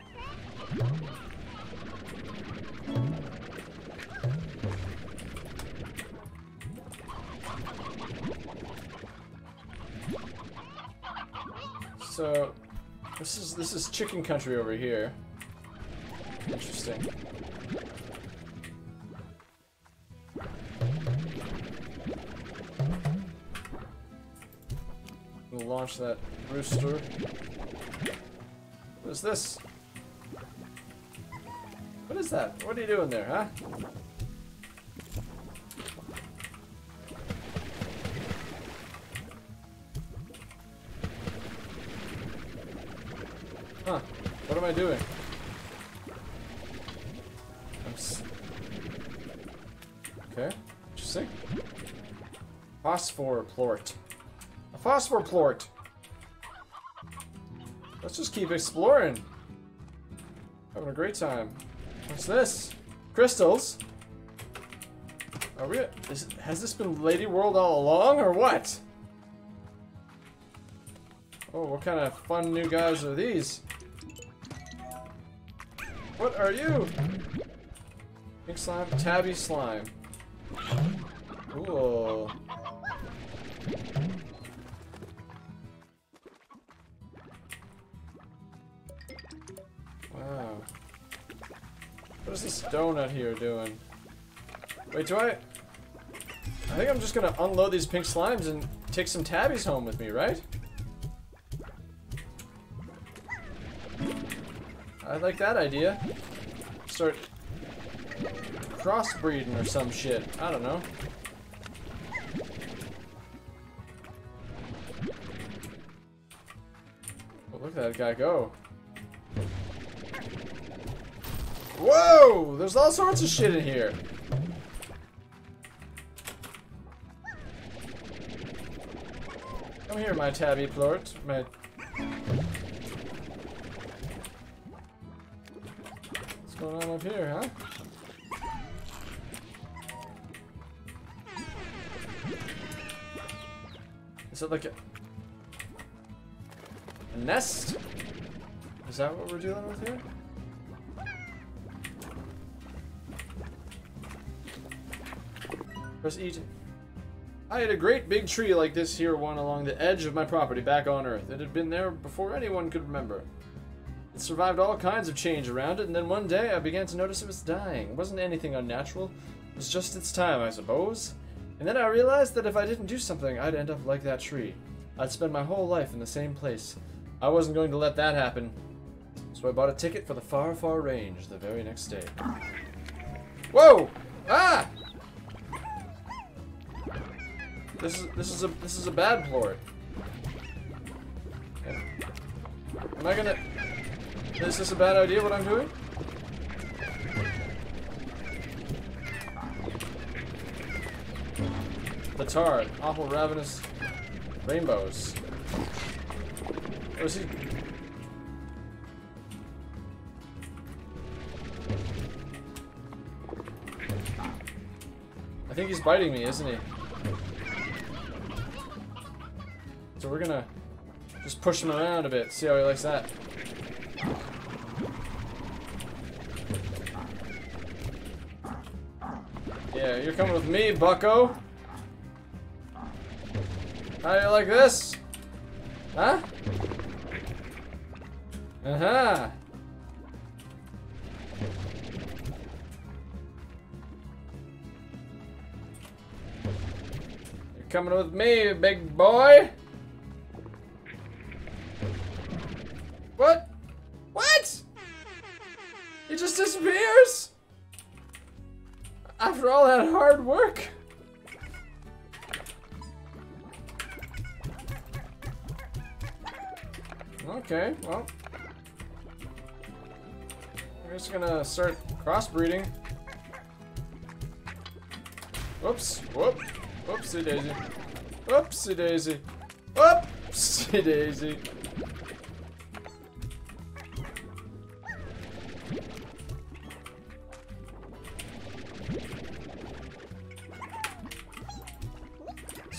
So, this is this is chicken country over here. Interesting. We'll launch that rooster. What is this? What is that? What are you doing there, huh? Huh. What am I doing? I'm okay. Phosphor plort. A phosphor plort. Let's just keep exploring. Having a great time. What's this? Crystals? Are we? Is, has this been Lady World all along, or what? Oh, what kind of fun new guys are these? What are you? Pink slime, tabby slime. Cool. Wow. What is this donut here doing? Wait, do I... I think I'm just gonna unload these pink slimes and take some tabbies home with me, right? I like that idea. Start crossbreeding or some shit. I don't know. Oh, look at that guy go. Whoa! There's all sorts of shit in here. Come here, my tabby plort. My What's going on up here, huh? Is it like a, a nest? Is that what we're dealing with here? Press E to... I had a great big tree like this here one along the edge of my property back on Earth. It had been there before anyone could remember. It survived all kinds of change around it, and then one day I began to notice it was dying. It wasn't anything unnatural. It was just its time, I suppose. And then I realized that if I didn't do something, I'd end up like that tree. I'd spend my whole life in the same place. I wasn't going to let that happen. So I bought a ticket for the far, far range the very next day. Whoa! Ah! This is this is a this is a bad plort. Am I gonna? Is this a bad idea? What I'm doing? The tart, awful ravenous rainbows. Is he? I think he's biting me, isn't he? So we're gonna just push him around a bit, see how he likes that. Yeah, you're coming with me, bucko. How do you like this? Huh? Uh-huh. You're coming with me, big boy. All that hard work. Okay, well. We're just gonna start crossbreeding. Whoops, whoop, whoopsie daisy. Whoopsie daisy. Whoopsie daisy.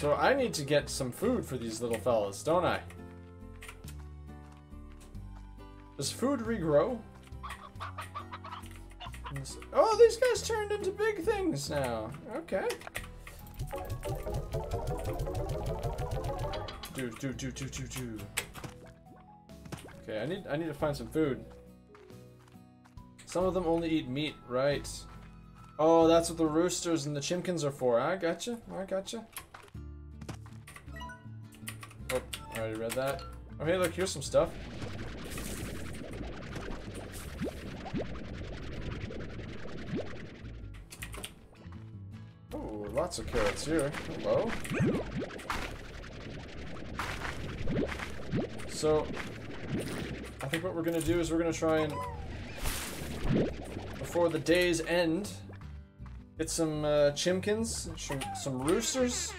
So I need to get some food for these little fellas, don't I? Does food regrow? Oh, these guys turned into big things now. Okay. Do do do do do do. Okay, I need I need to find some food. Some of them only eat meat, right? Oh, that's what the roosters and the chimkins are for. I gotcha. I gotcha. Already read that. Oh, hey, look, here's some stuff. Oh, lots of carrots here. Hello. So, I think what we're gonna do is we're gonna try and, before the day's end, get some uh, chimkins, some, some roosters,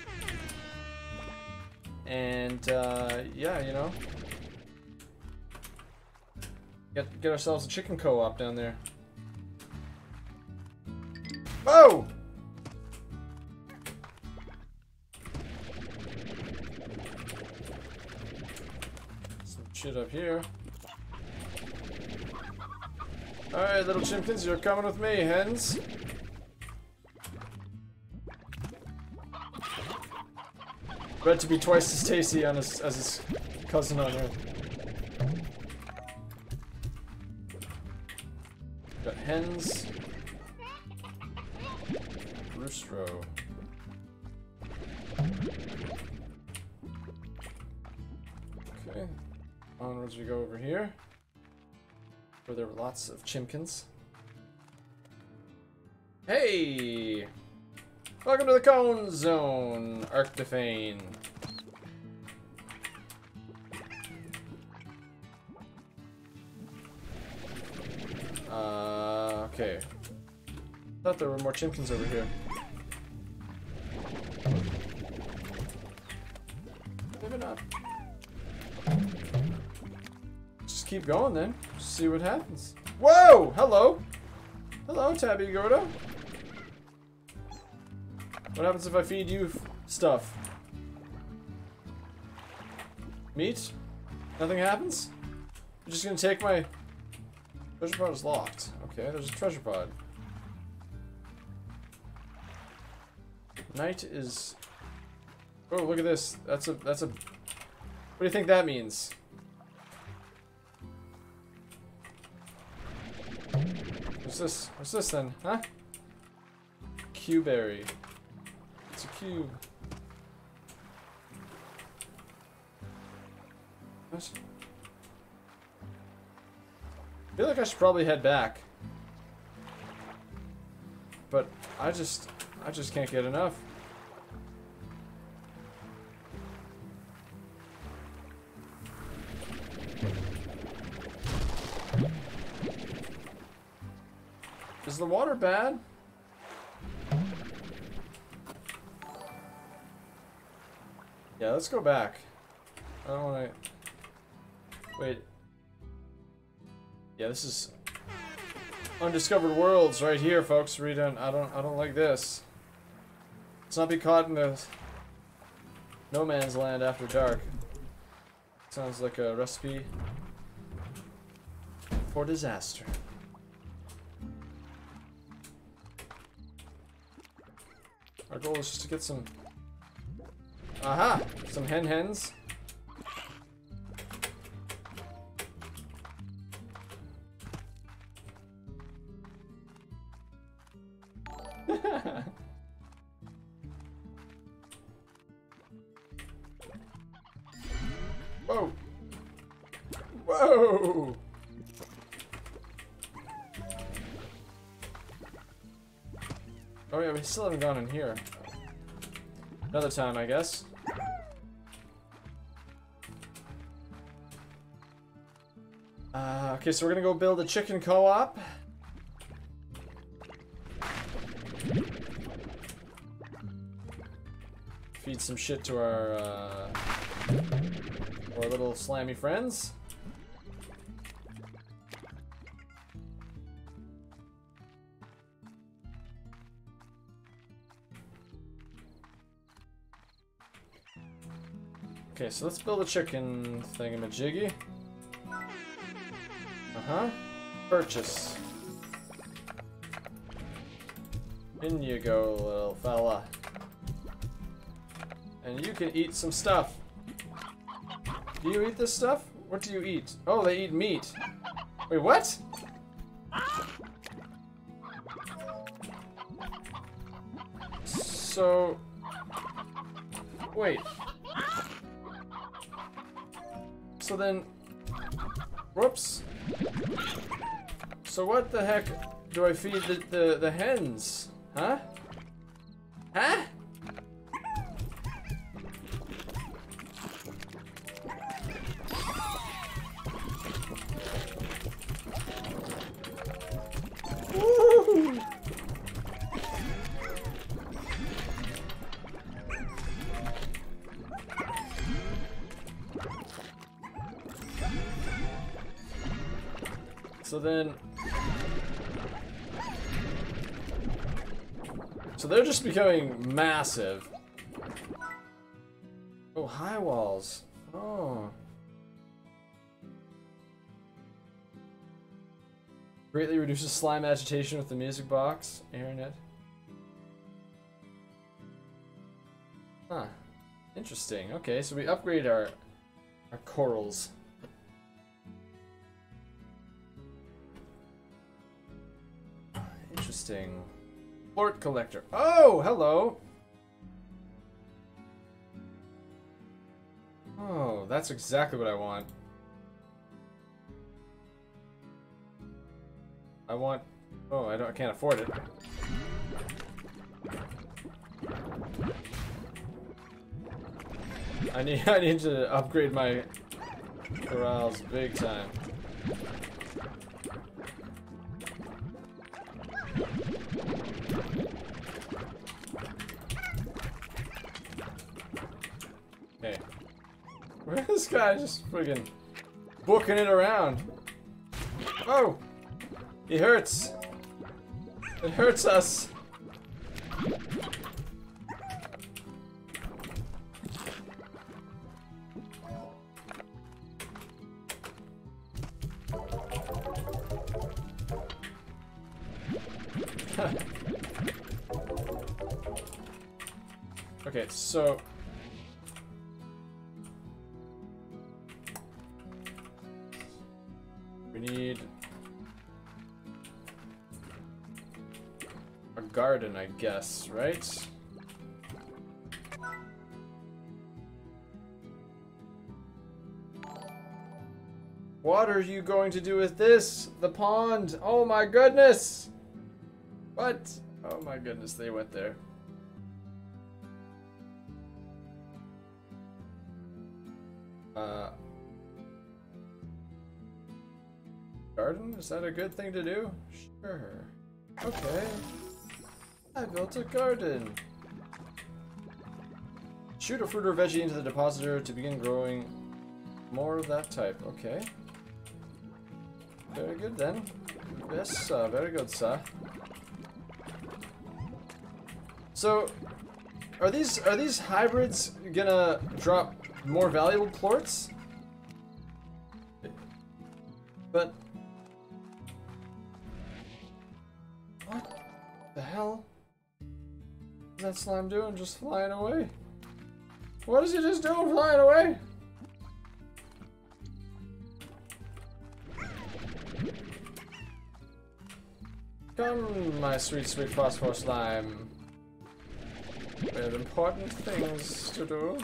and uh, yeah, you know, get get ourselves a chicken co-op down there. Oh! Some shit up here. Alright, little chimkins, you're coming with me, hens. Bred to be twice as tasty on his, as his cousin on Earth. Got hens. Roostro. Okay. Onwards we go over here. Where there were lots of chimkins. Hey! Welcome to the Cone Zone, Arctophane. Uh, okay. Thought there were more chimkins over here. Maybe not. Just keep going then. See what happens. Whoa! Hello! Hello, Tabby Gordo. What happens if I feed you stuff? Meat? Nothing happens? I'm just gonna take my... Treasure pod is locked. Okay, there's a treasure pod. Night is... Oh, look at this. That's a... That's a... What do you think that means? What's this? What's this then? Huh? Cuberry. It's a cube. I feel like I should probably head back. But I just I just can't get enough. Is the water bad? Yeah, let's go back. I don't want to... Wait. Yeah, this is undiscovered worlds right here, folks. We don't. I don't. I don't like this. Let's not be caught in the no man's land after dark. Sounds like a recipe for disaster. Our goal is just to get some. Aha! Some hen hens. Whoa! Whoa! Oh yeah, we still haven't gone in here. Another time, I guess. Okay, so we're gonna go build a chicken co-op. Feed some shit to our, uh, our little slammy friends. Okay, so let's build a chicken thingamajiggy. Uh-huh. Purchase. In you go, little fella. And you can eat some stuff. Do you eat this stuff? What do you eat? Oh, they eat meat. Wait, what? So... Wait. So then... Whoops. So what the heck do I feed the, the, the hens? Huh? Huh? So then... So they're just becoming massive. Oh, high walls. Oh. Greatly reduces slime agitation with the music box. Internet. Huh. Interesting. Okay, so we upgrade our our corrals. Interesting. Plort collector. Oh, hello. Oh, that's exactly what I want. I want. Oh, I don't. I can't afford it. I need. I need to upgrade my corrals big time. this guy just friggin' booking it around? Oh! He hurts! It hurts us! okay, so guess, right? What are you going to do with this? The pond! Oh my goodness! What? Oh my goodness, they went there. Uh, garden? Is that a good thing to do? Sure. Okay. I built a garden. Shoot a fruit or veggie into the depositor to begin growing more of that type. Okay. Very good then. Yes, sir. Very good, sir. So, are these are these hybrids gonna drop more valuable plorts? But what the hell is that slime doing? Just flying away? What is he just doing flying away? Come, my sweet, sweet phosphor slime. We have important things to do.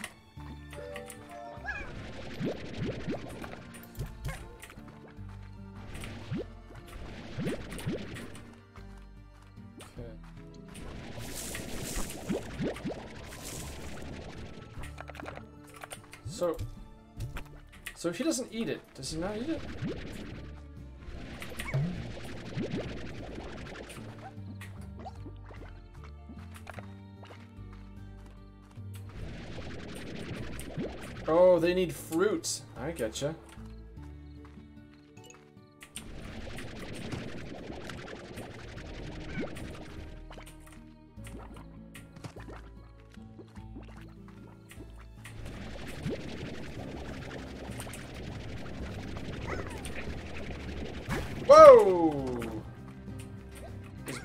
So he doesn't eat it. Does he not eat it? Oh, they need fruit. I getcha.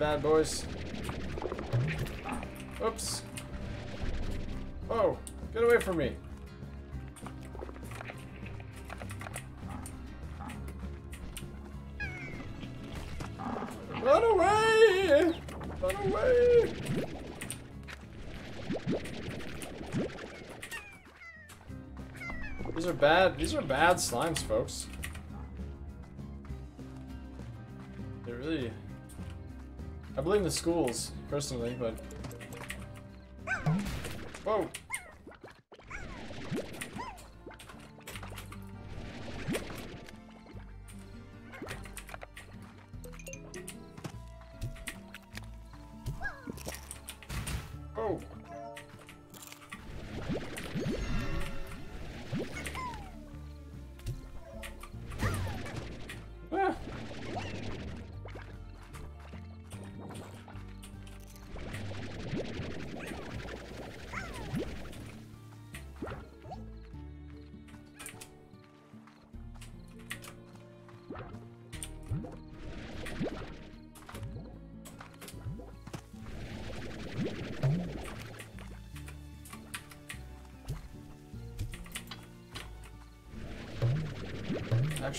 Bad boys. Oops. Oh, get away from me. Run away! Run away! These are bad. These are bad slimes, folks. They really. I blame the schools personally, but. Whoa!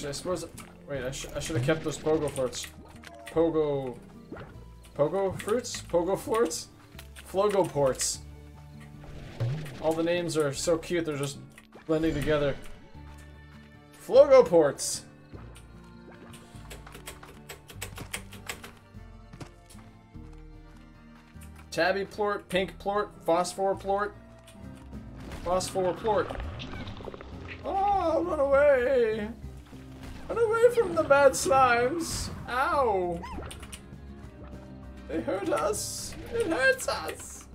Actually, I suppose. Wait, I, sh I should have kept those pogo fruits. Pogo. Pogo fruits? Pogo florts? Flogo ports. All the names are so cute, they're just blending together. Flogo ports! Tabby plort, pink plort, phosphor plort, phosphor plort. Oh, run away! From the bad slimes! Ow! They hurt us! It hurts us!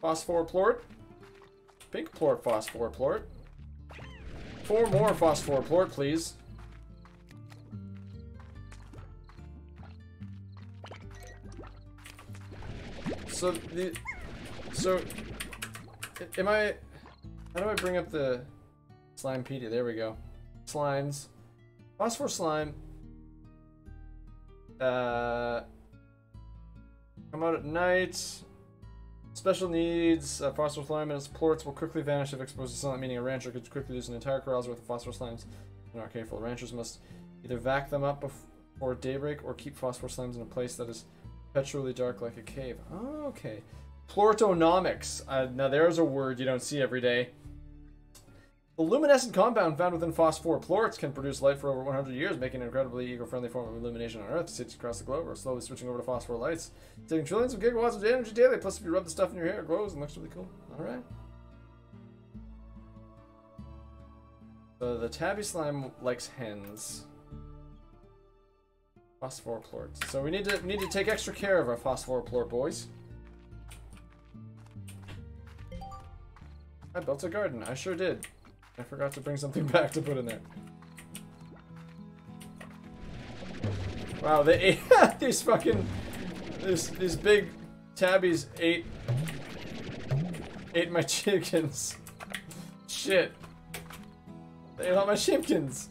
Phosphor plort. Pink plort, phosphor plort. Four more phosphor plort, please. So the so am I how do I bring up the Slimepedia? There we go. Slimes. Phosphor slime. Uh come out at night. Special needs, uh, phosphor slime and its plorts will quickly vanish if exposed to sunlight, meaning a rancher could quickly lose an entire corrals worth of phosphor slimes in arcade careful. Ranchers must either vac them up before daybreak or keep phosphor slimes in a place that is perpetually dark like a cave. Oh, okay. Plortonomics. Uh, now there's a word you don't see every day. The luminescent compound found within phosphor plorts can produce light for over 100 years, making an incredibly eco-friendly form of illumination on Earth. Cities across the globe are slowly switching over to phosphor lights, saving trillions of gigawatts of energy daily. Plus, if you rub the stuff in your hair, it glows and looks really cool. All right. So the tabby slime likes hens. Phosphor plorts. So we need to we need to take extra care of our phosphor plort boys. I built a garden. I sure did. I forgot to bring something back to put in there. Wow, they ate these fucking these these big tabbies ate ate my chickens. Shit. They ate all my chickens.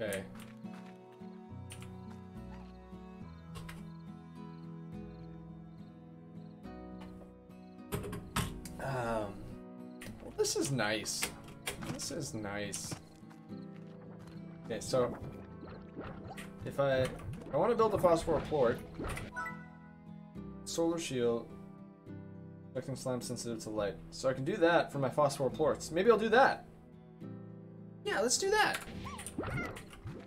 Okay. Nice. This is nice. Okay, so if I I want to build a phosphor plort, solar shield, affecting slime sensitive to light. So I can do that for my phosphor plorts. Maybe I'll do that. Yeah, let's do that.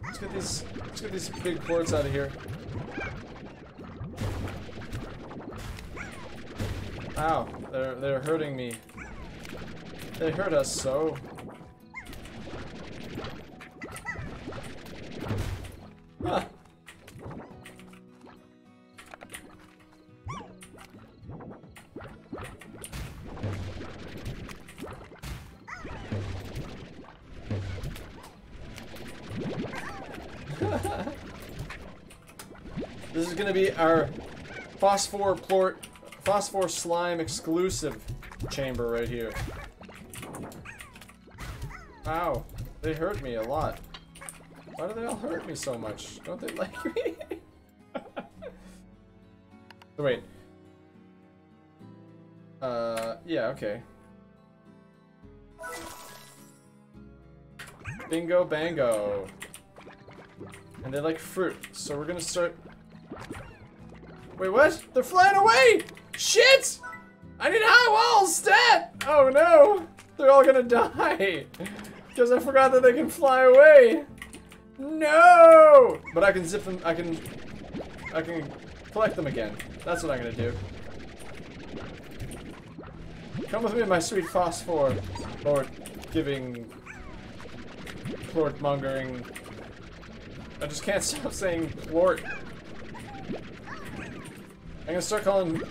Let's get these let's get these big plorts out of here. Ow, they're they're hurting me. They hurt us so. This is gonna be our phosphor plort, phosphor slime exclusive chamber right here. Ow, they hurt me a lot. Why do they all hurt me so much? Don't they like me? wait. Uh, yeah, okay. Bingo bango. And they like fruit, so we're gonna start... Wait, what? They're flying away! Shit! I need high walls, stat! Oh no! They're all gonna die! Because I forgot that they can fly away! No! But I can zip them, I can... I can collect them again. That's what I'm gonna do. Come with me, my sweet phosphor, Lord giving, plort mongering. I just can't stop saying plort. I'm gonna start calling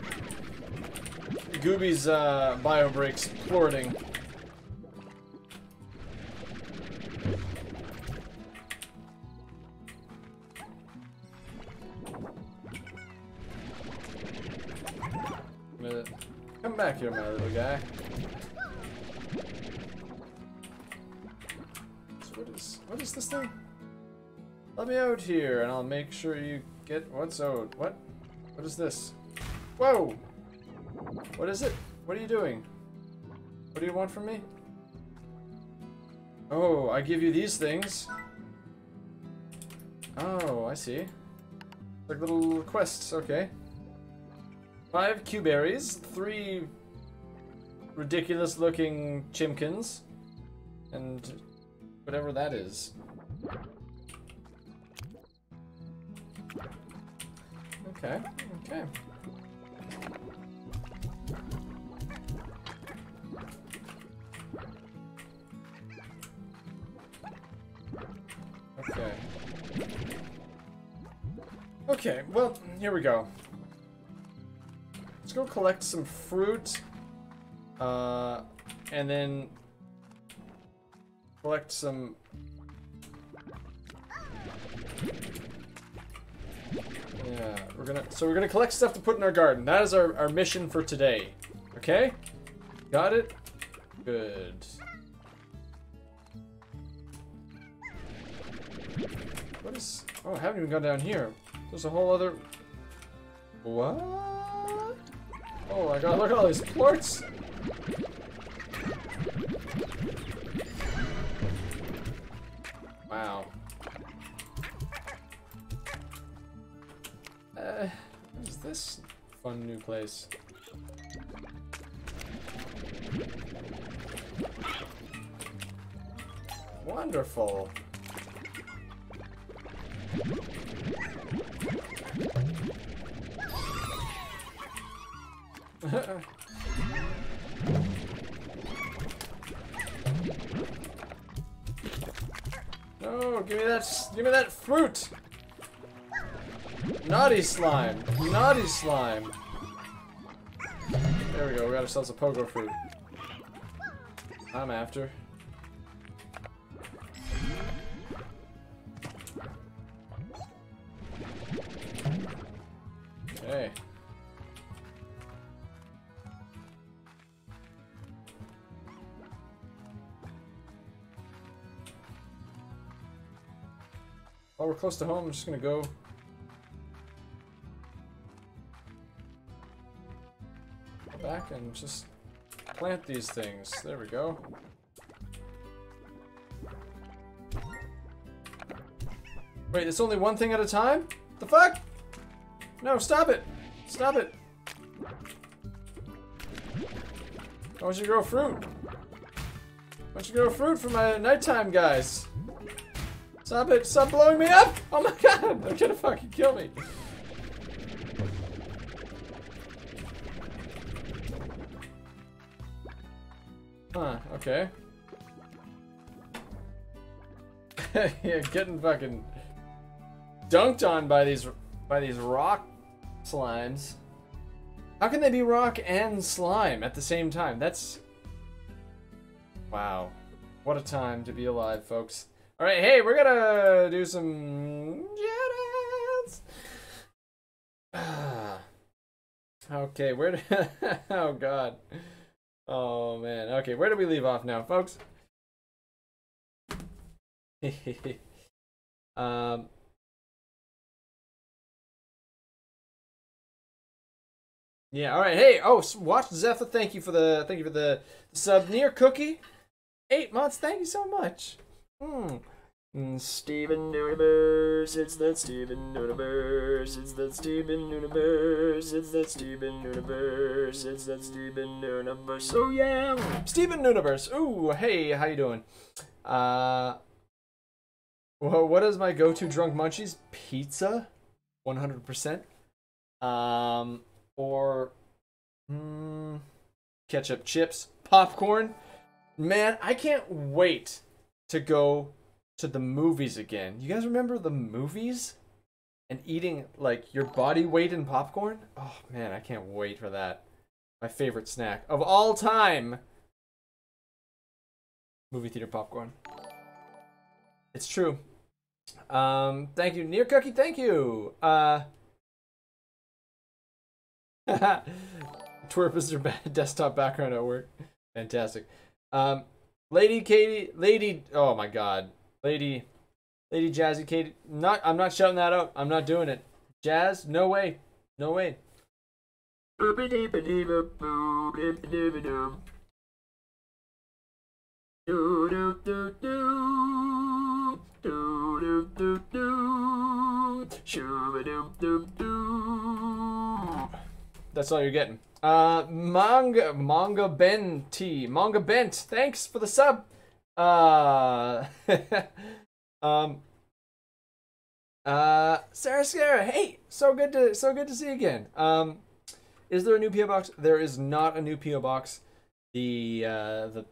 Gooby's uh, bio breaks plorting. Minute. Come back here, my little guy. So what is what is this thing? Let me out here, and I'll make sure you get what's owed. What? What is this? Whoa! What is it? What are you doing? What do you want from me? Oh, I give you these things. Oh, I see. Like little quests, okay. Five Cuberries, three ridiculous looking chimkins, and whatever that is. Okay, okay. Okay. Okay, well, here we go. Go collect some fruit. Uh, and then collect some... Yeah, we're gonna... So we're gonna collect stuff to put in our garden. That is our, our mission for today. Okay? Got it? Good. What is... Oh, I haven't even gone down here. There's a whole other... What? Oh my god, look at all these plorts! Wow. Uh, this fun new place? Wonderful. no, give me that, give me that fruit. Naughty slime, naughty slime. There we go. We got ourselves a pogo fruit. I'm after. Okay. While we're close to home, I'm just gonna go. Back and just plant these things. There we go. Wait, it's only one thing at a time? The fuck? No, stop it! Stop it! Why don't you grow fruit. Why don't you grow fruit for my nighttime guys. Stop it! Stop blowing me up! Oh my god! They're gonna fucking kill me. Huh, okay. yeah, getting fucking dunked on by these by these rock slimes. How can they be rock and slime at the same time? That's Wow. What a time to be alive, folks. Alright, hey, we're gonna do some okay, where did Oh god. Oh man. Okay, where do we leave off now, folks? um Yeah, all right. Hey, oh, watch Zephyr. Thank you for the thank you for the sub near cookie. Eight months. Thank you so much. Hmm. Mm, Steven Universe, it's that Steven Universe, it's that Steven Universe, it's that Steven Universe, it's that Steven Universe. Oh yeah, Steven Universe. Ooh, hey, how you doing? Uh, well, what is my go-to drunk munchies? Pizza, one hundred percent. Um, or mm, ketchup chips, popcorn. Man, I can't wait to go to the movies again. You guys remember the movies? And eating like your body weight in popcorn? Oh man, I can't wait for that. My favorite snack of all time. Movie theater popcorn. It's true. Um, thank you, Near Cookie. Thank you. Uh, TWRP is your desktop background at work. Fantastic. Um, Lady Katie, Lady, oh my God, Lady, Lady Jazzy Katie. Not, I'm not shouting that out. I'm not doing it. Jazz, no way, no way. That's all you're getting. Uh, manga, manga Ben T, manga bent. Thanks for the sub. Uh, um, uh, Sarah Scara. Hey, so good to so good to see you again. Um, is there a new PO box? There is not a new PO box. The uh, the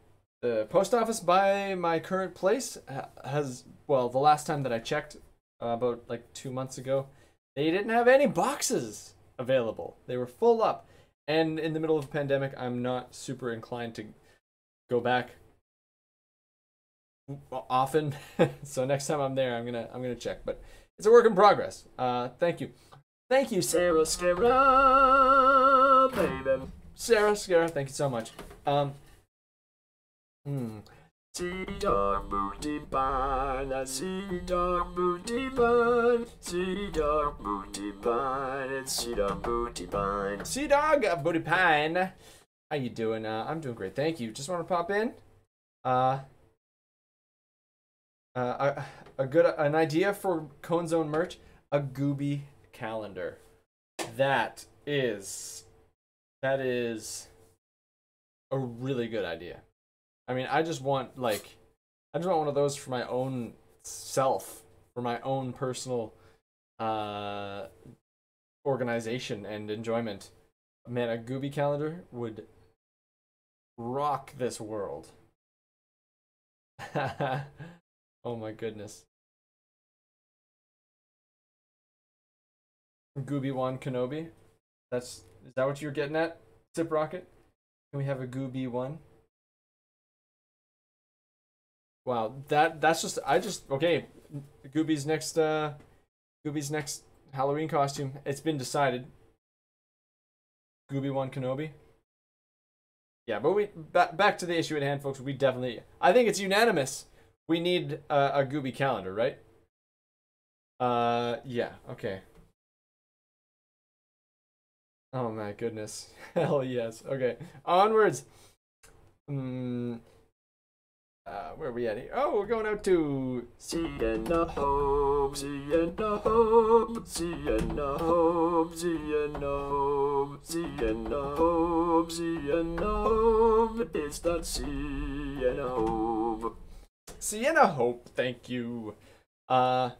the post office by my current place has well, the last time that I checked, uh, about like two months ago, they didn't have any boxes available. They were full up. And in the middle of a pandemic, I'm not super inclined to go back often. so next time I'm there, I'm gonna I'm gonna check. But it's a work in progress. Uh, thank you, thank you, Sarah Scara, baby. Sarah Scara, thank you so much. Um, hmm. Dog booty I see dog booty barn, dog booty barn, it's dog booty barn. Sea dog booty pine. How you doing? Uh, I'm doing great, thank you. Just want to pop in. Uh, uh, a, a good an idea for Cone Zone merch: a Gooby calendar. That is, that is a really good idea. I mean, I just want like, I just want one of those for my own self, for my own personal uh, organization and enjoyment. Man, a Gooby calendar would rock this world. oh my goodness. Gooby One Kenobi? That's is that what you're getting at? Zip Rocket? Can we have a Gooby One? Wow, that that's just I just okay. Gooby's next uh Gooby's next Halloween costume. It's been decided. Gooby one Kenobi. Yeah, but we back back to the issue at hand, folks. We definitely I think it's unanimous. We need a, a Gooby calendar, right? Uh, yeah. Okay. Oh my goodness. Hell yes. Okay. Onwards. Hmm. Uh, where are we at here? Oh, we're going out to Sienna home, Sienna home, Sienna home, Sienna home, Sienna home, Sienna home. It's that Sienna home. Sienna Hope. Thank you. Uh,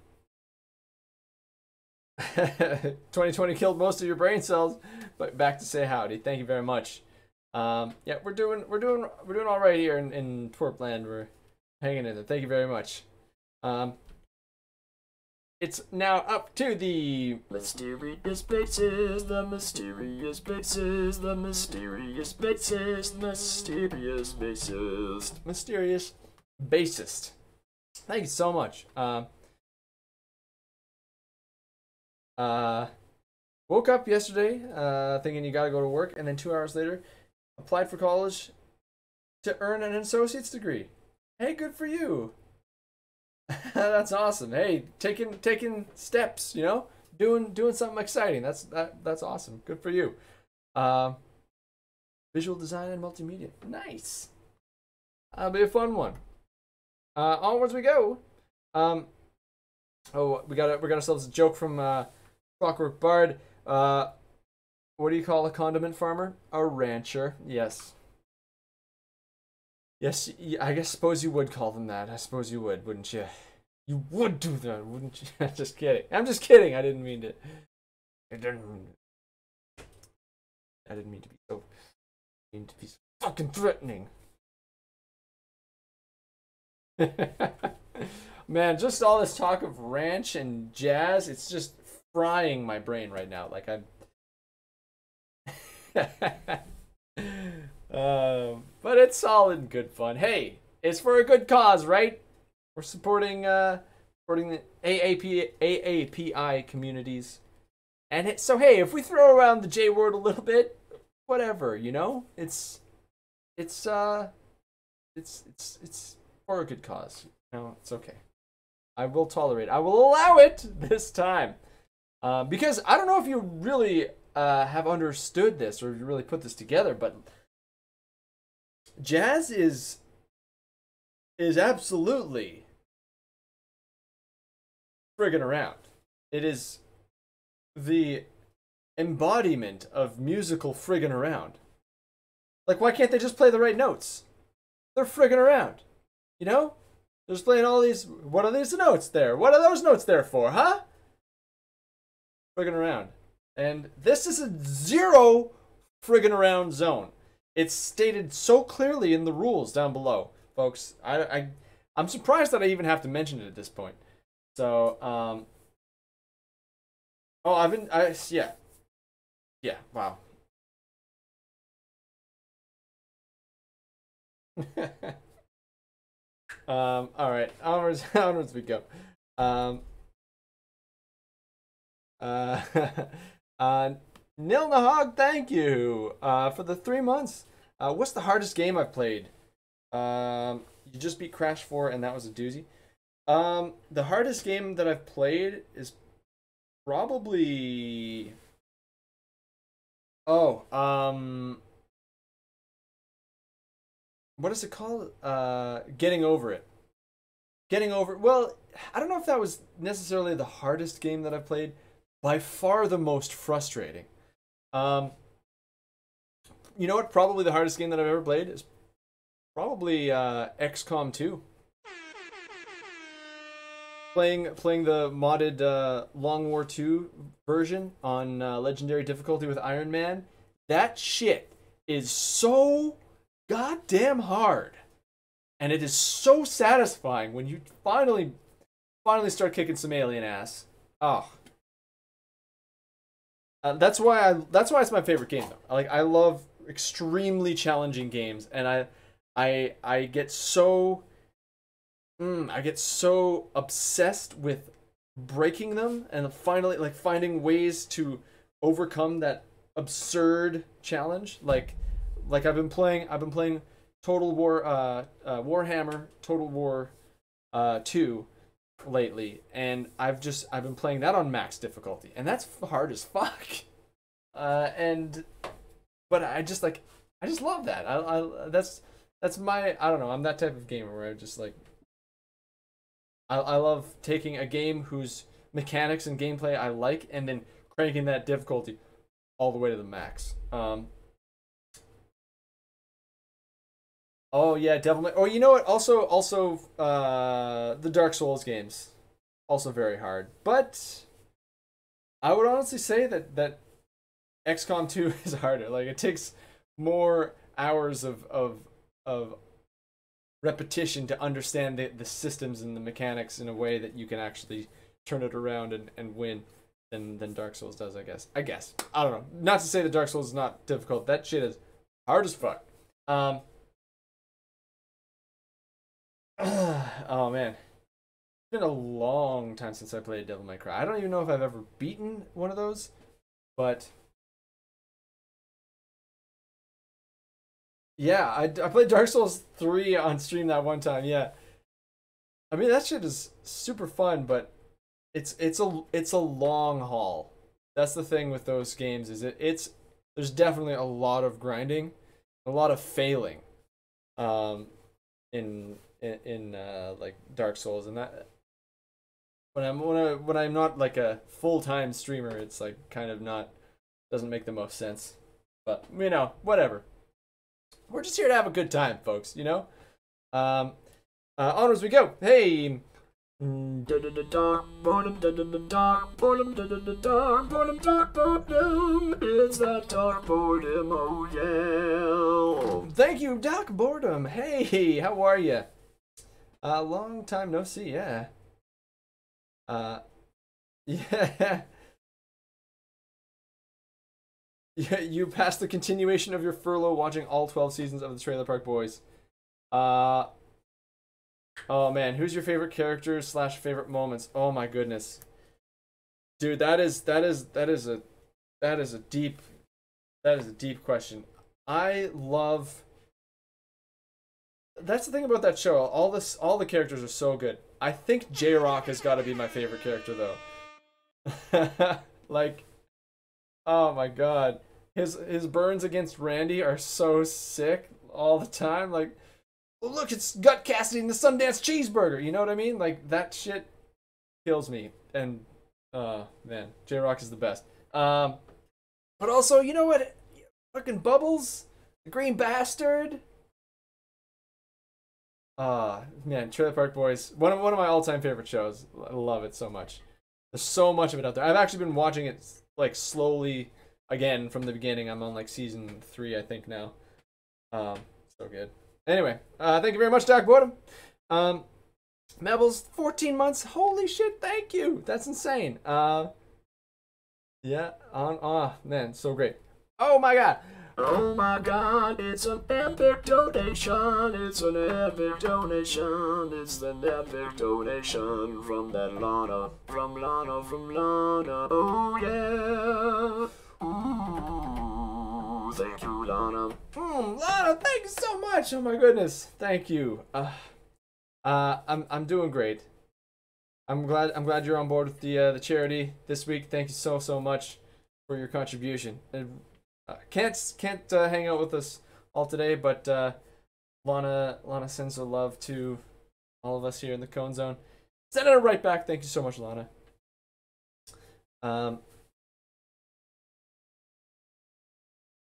2020 killed most of your brain cells, but back to say howdy. Thank you very much. Um, yeah, we're doing we're doing we're doing all right here in in Twerpland. We're hanging in there. Thank you very much. Um, it's now up to the Mysterious bases, the mysterious bases, the mysterious bases, mysterious bases. mysterious bassist. Thank you so much. Um, uh, woke up yesterday uh, thinking you gotta go to work, and then two hours later, applied for college to earn an associate's degree. Hey, good for you. That's awesome. Hey, taking taking steps, you know, doing doing something exciting. That's that that's awesome. Good for you. Um, visual design and multimedia. Nice. That'll be a fun one. Uh, onwards we go. Um, oh, we got we got ourselves a joke from uh, Clockwork Bard. Uh, what do you call a condiment farmer? A rancher. Yes. Yes, I guess suppose you would call them that. I suppose you would, wouldn't you? You would do that, wouldn't you? just kidding. I'm just kidding. I didn't mean to. I didn't. Mean I didn't mean to be so. Mean to be so fucking threatening. Man, just all this talk of ranch and jazz, it's just frying my brain right now. Like I'm. um, but it's all in good fun. Hey, it's for a good cause, right? We're supporting uh supporting the AAP AAPI communities. And it, so hey, if we throw around the J word a little bit, whatever, you know? It's it's uh it's it's it's for a good cause. No, it's okay. I will tolerate. I will allow it this time. Uh, because I don't know if you really uh, have understood this or really put this together, but jazz is is absolutely friggin' around. It is the embodiment of musical friggin' around. Like, why can't they just play the right notes? They're friggin' around. You know? They're just playing all these. What are these notes there? What are those notes there for, huh? Friggin' around. And this is a zero friggin' around zone. It's stated so clearly in the rules down below, folks. I, I, I'm surprised that I even have to mention it at this point. So, um. Oh, I've been. I, yeah. Yeah, wow. um, all right, onwards, onwards we go. Um, uh, uh, Nil Nahog, thank you uh, for the three months. Uh, what's the hardest game I've played? Um, you just beat Crash 4, and that was a doozy. Um, the hardest game that I've played is probably. Oh, um, what is it called? Uh, getting over it. Getting over. Well, I don't know if that was necessarily the hardest game that I've played. By far the most frustrating. Um, you know what? Probably the hardest game that I've ever played is probably uh, XCOM 2. Playing playing the modded uh, Long War 2 version on uh, legendary difficulty with Iron Man. That shit is so goddamn hard. And it is so satisfying when you finally finally start kicking some alien ass. Oh. Uh, that's why I that's why it's my favorite game though. Like I love extremely challenging games and I I I get so mm, I get so obsessed with breaking them and finally like finding ways to overcome that absurd challenge like like I've been playing I've been playing Total War uh, uh Warhammer Total War uh 2 lately and I've just I've been playing that on max difficulty and that's hard as fuck. Uh and but I just like I just love that. I, I that's that's my I don't know, I'm that type of gamer where I just like I I love taking a game whose mechanics and gameplay I like and then cranking that difficulty all the way to the max. Um Oh yeah, Devil May. Oh, you know what? Also, also, uh, the Dark Souls games. also very hard. But I would honestly say that that XCOM 2 is harder. Like it takes more hours of of of repetition to understand the, the systems and the mechanics in a way that you can actually turn it around and, and win than than Dark Souls does, I guess. I guess. I don't know. Not to say that Dark Souls is not difficult. That shit is hard as fuck. Um Oh man. It's been a long time since I played Devil May Cry. I don't even know if I've ever beaten one of those, but Yeah, I, I played Dark Souls 3 on stream that one time. Yeah. I mean that shit is super fun, but it's it's a it's a long haul. That's the thing with those games is it it's there's definitely a lot of grinding, a lot of failing, um, in in, in uh, like Dark Souls and that. When I'm when I when I'm not like a full time streamer, it's like kind of not doesn't make the most sense. But you know, whatever. We're just here to have a good time, folks. You know. Um, uh, onwards we go. Hey, oh. Thank you, Doc Boredom. Hey, how are you? A uh, long time no see. Yeah. Uh, yeah. Yeah, you passed the continuation of your furlough watching all 12 seasons of the Trailer Park Boys. Uh, oh man, who's your favorite character slash favorite moments? Oh my goodness. Dude, that is, that is, that is a, that is a deep, that is a deep question. I love, that's the thing about that show. All this, all the characters are so good. I think J-Roc has got to be my favorite character though. like, Oh my god. His his burns against Randy are so sick all the time. Like, well, look, it's Gut Cassidy and the Sundance Cheeseburger. You know what I mean? Like that shit kills me. And uh man, J Roc is the best. Um but also, you know what? Fucking Bubbles, the Green Bastard. Ah, uh, man, Trailer Park Boys, one of one of my all-time favorite shows. I love it so much. There's so much of it out there. I've actually been watching it like slowly again from the beginning. I'm on like season three, I think now. Um, so good. Anyway, uh, thank you very much, Doc Boredom. Um, Mebbles, 14 months. Holy shit, thank you. That's insane. Uh, yeah, on, ah, man, so great. Oh my god. Oh my god, it's an epic donation. It's an epic donation. It's an epic donation from that Lana. From Lana, from Lana. Oh yeah. Ooh, thank you, Lana. Mm, Lana, thank you so much. Oh my goodness. Thank you. Uh, uh, I'm, I'm doing great. I'm glad I'm glad you're on board with the uh, the charity this week. Thank you so so much for your contribution. It, uh, can't can't uh, hang out with us all today, but uh, Lana Lana sends her love to all of us here in the Cone Zone. Send it right back. Thank you so much, Lana. Um,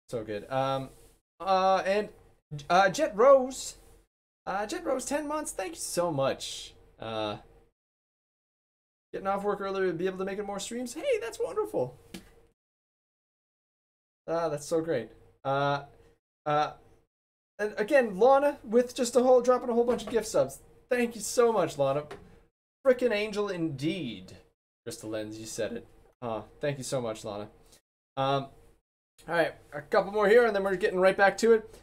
so good. Um, uh, and uh, Jet Rose, uh, Jet Rose, ten months. Thank you so much. Uh, getting off work earlier to be able to make it more streams. Hey, that's wonderful. Ah, that's so great. Uh, uh, and again, Lana with just a whole dropping a whole bunch of gift subs. Thank you so much, Lana. Frickin' angel indeed. Crystal Lens, you said it. Uh, thank you so much, Lana. Um, all right, a couple more here, and then we're getting right back to it.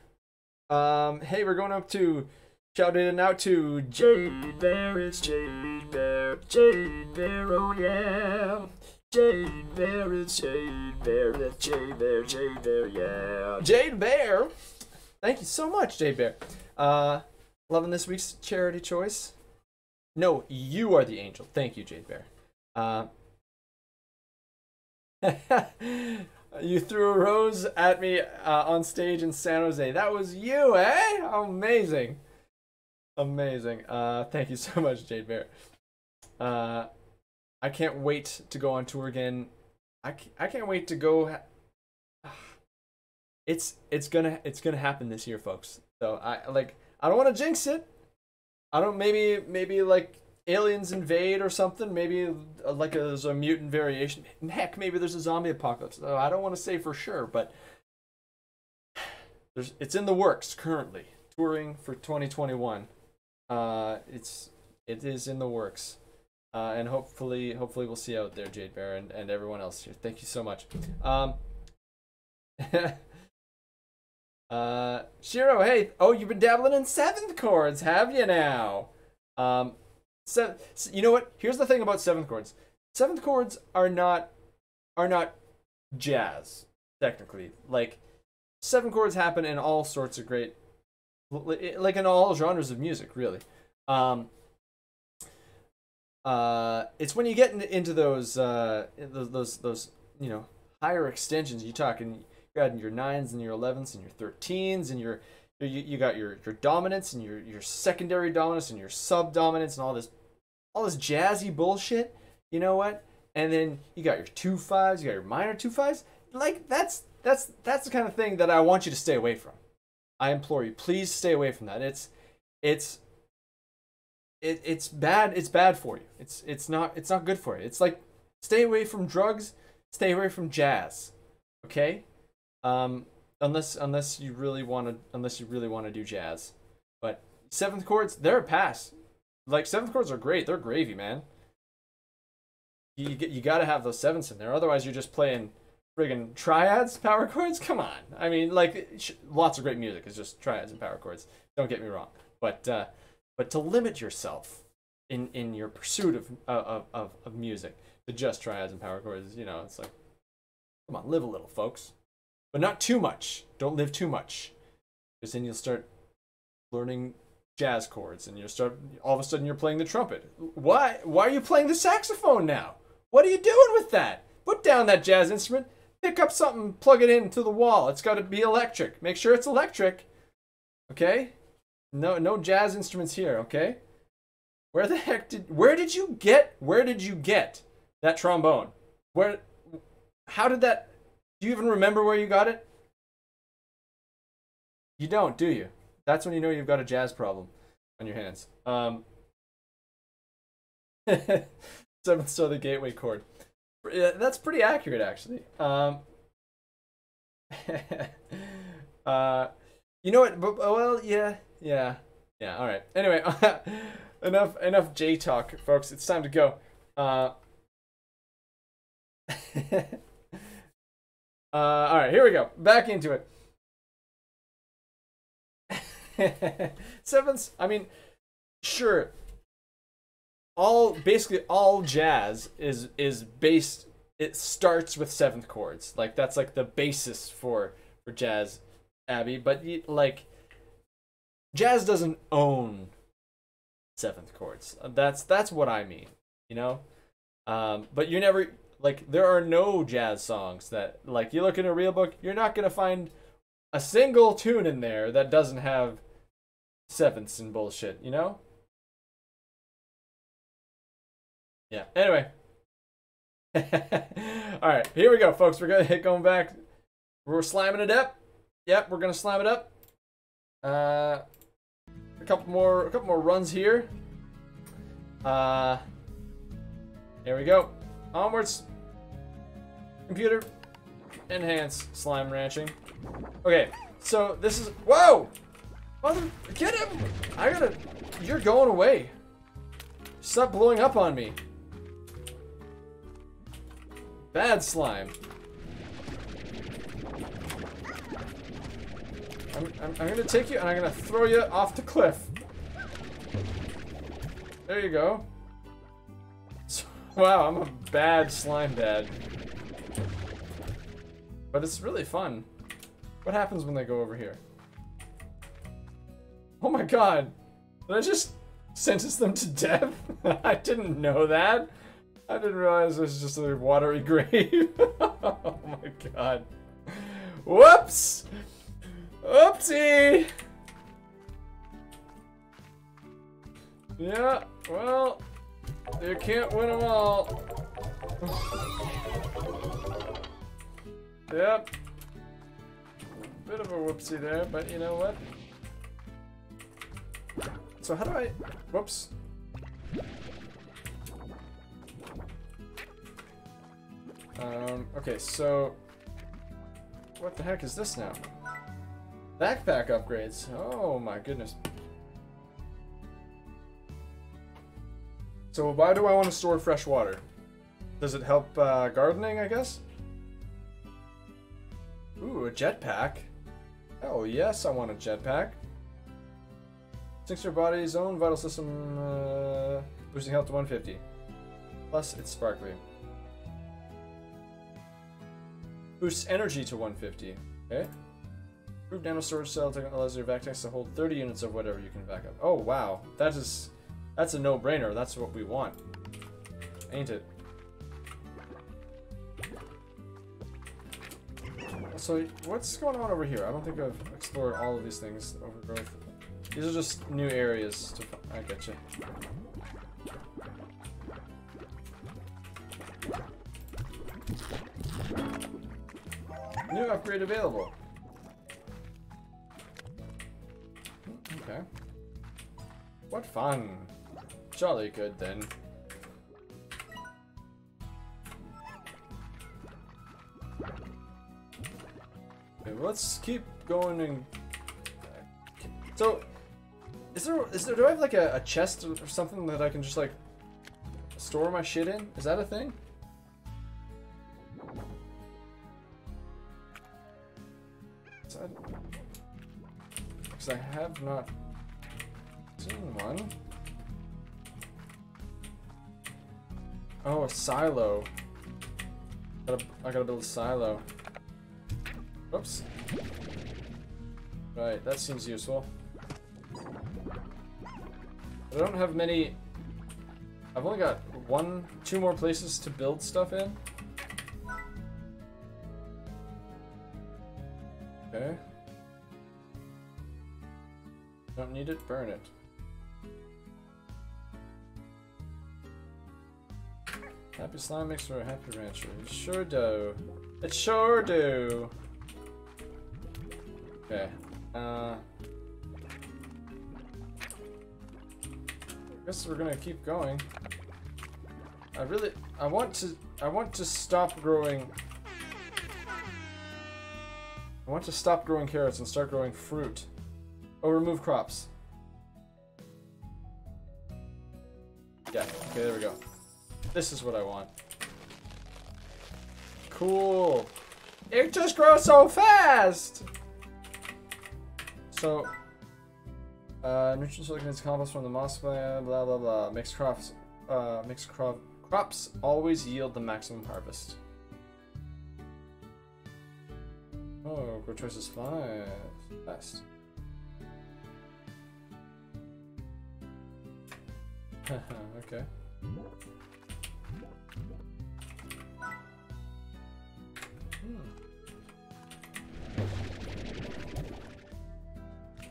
Um, hey, we're going up to shout it out to Jade Bear. It's Jade Bear. Jade Bear, oh yeah. Jade Bear, it's Jade Bear, Jade Bear, Jade Bear, yeah. Jade Bear. Thank you so much, Jade Bear. Uh, loving this week's charity choice. No, you are the angel. Thank you, Jade Bear. Uh, you threw a rose at me uh, on stage in San Jose. That was you, eh? Amazing. Amazing. Uh, thank you so much, Jade Bear. Uh, I can't wait to go on tour again. I can't, I can't wait to go. It's it's gonna it's gonna happen this year, folks. So I like I don't want to jinx it. I don't maybe maybe like aliens invade or something. Maybe uh, like a, there's a mutant variation. Heck, maybe there's a zombie apocalypse. I don't want to say for sure, but there's it's in the works currently. Touring for 2021. Uh, it's it is in the works. Uh, and hopefully, hopefully we'll see you out there, Jade Bear, and, and everyone else here. Thank you so much. Um, uh, Shiro, hey, oh, you've been dabbling in seventh chords, have you now? Um, so, so you know what? Here's the thing about seventh chords. Seventh chords are not are not jazz technically. Like seven chords happen in all sorts of great, like in all genres of music, really. Um, uh, it's when you get into, into those, uh, those those those you know higher extensions. You talking you got your nines and your elevens and your thirteens and your you, you got your your dominance and your your secondary dominance and your sub dominance and all this all this jazzy bullshit. You know what? And then you got your two fives, you got your minor two fives. Like that's that's that's the kind of thing that I want you to stay away from. I implore you, please stay away from that. It's it's it, it's bad it's bad for you. It's it's not it's not good for you. It's like stay away from drugs, stay away from jazz. Okay? Um unless unless you really want to unless you really want to do jazz. But seventh chords, they're a pass. Like seventh chords are great. They're gravy, man. You get you got to have those sevenths in there. Otherwise, you're just playing friggin' triads, power chords. Come on. I mean, like lots of great music is just triads and power chords. Don't get me wrong. But uh, but to limit yourself in in your pursuit of of of, of music to just triads and power chords, you know, it's like, come on, live a little, folks but not too much. Don't live too much, because then you'll start learning jazz chords, and you'll start all of a sudden you're playing the trumpet. Why? Why are you playing the saxophone now? What are you doing with that? Put down that jazz instrument. Pick up something, plug it into the wall. It's got to be electric. Make sure it's electric. Okay? No, no jazz instruments here. Okay? Where the heck did? Where did you get? Where did you get that trombone? Where? How did that? Do you even remember where you got it? You don't, do you? That's when you know you've got a jazz problem on your hands. Um, seventh so the gateway chord. Yeah, that's pretty accurate, actually. Um, uh, you know what? Well, yeah, yeah, yeah. All right. Anyway, enough enough J talk, folks. It's time to go. Uh, uh, all right, here we go. Back into it. Sevenths. I mean, sure. All basically all jazz is is based. It starts with seventh chords. Like that's like the basis for for jazz, Abby. But like, jazz doesn't own seventh chords. That's that's what I mean. You know. Um, but you never like there are no jazz songs that like you look in a real book, you're not gonna find a single tune in there that doesn't have sevenths and bullshit, you know? Yeah. Anyway. Alright, here we go, folks. We're gonna hit going back. We're slamming it up. Yep, we're gonna slam it up. Uh a couple more a couple more runs here. Uh there we go. Onwards. Computer. Enhance slime ranching. Okay, so this is. Whoa! Mother. Get him! I gotta. You're going away. Stop blowing up on me. Bad slime. I'm, I'm, I'm gonna take you and I'm gonna throw you off the cliff. There you go. Wow, I'm a bad slime dad. But it's really fun. What happens when they go over here? Oh my god! Did I just sentence them to death? I didn't know that. I didn't realize it was just a watery grave. oh my god. Whoops! Oopsie! Yeah, well, you can't win them all. yep. Bit of a whoopsie there, but you know what? So how do I... Whoops. Um, okay, so... What the heck is this now? Backpack upgrades. Oh my goodness. So why do I want to store fresh water? Does it help uh, gardening, I guess? Ooh, a jetpack. Oh yes, I want a jetpack. Syncs your body's own vital system, uh, boosting health to 150. Plus, it's sparkly. Boosts energy to 150. Okay. Improved nano storage cell allows your vac tanks to hold 30 units of whatever you can back up. Oh wow, that is that's a no-brainer. That's what we want, ain't it? So what's going on over here? I don't think I've explored all of these things. Overgrowth. These are just new areas. To, I get you. New upgrade available. Okay. What fun. Jolly good then. Okay, let's keep going and... Uh, so, is there, is there, do I have like a, a chest or something that I can just like store my shit in? Is that a thing? Because I have not seen one. Oh, a silo. Gotta, I gotta build a silo. Oops. Right, that seems useful. I don't have many... I've only got one, two more places to build stuff in. Okay. Don't need it, burn it. Happy slime makes for a happy rancher. It sure do. It sure do. Okay. Uh. I guess we're gonna keep going. I really, I want to, I want to stop growing. I want to stop growing carrots and start growing fruit. Oh, remove crops. Yeah, okay, there we go. This is what I want. Cool. It just grows so fast! So, uh, nutrient silicon compost from the moss plant, blah blah blah. Mixed crops, uh, mixed crop crops always yield the maximum harvest. Oh, grow choices five. Fast. okay.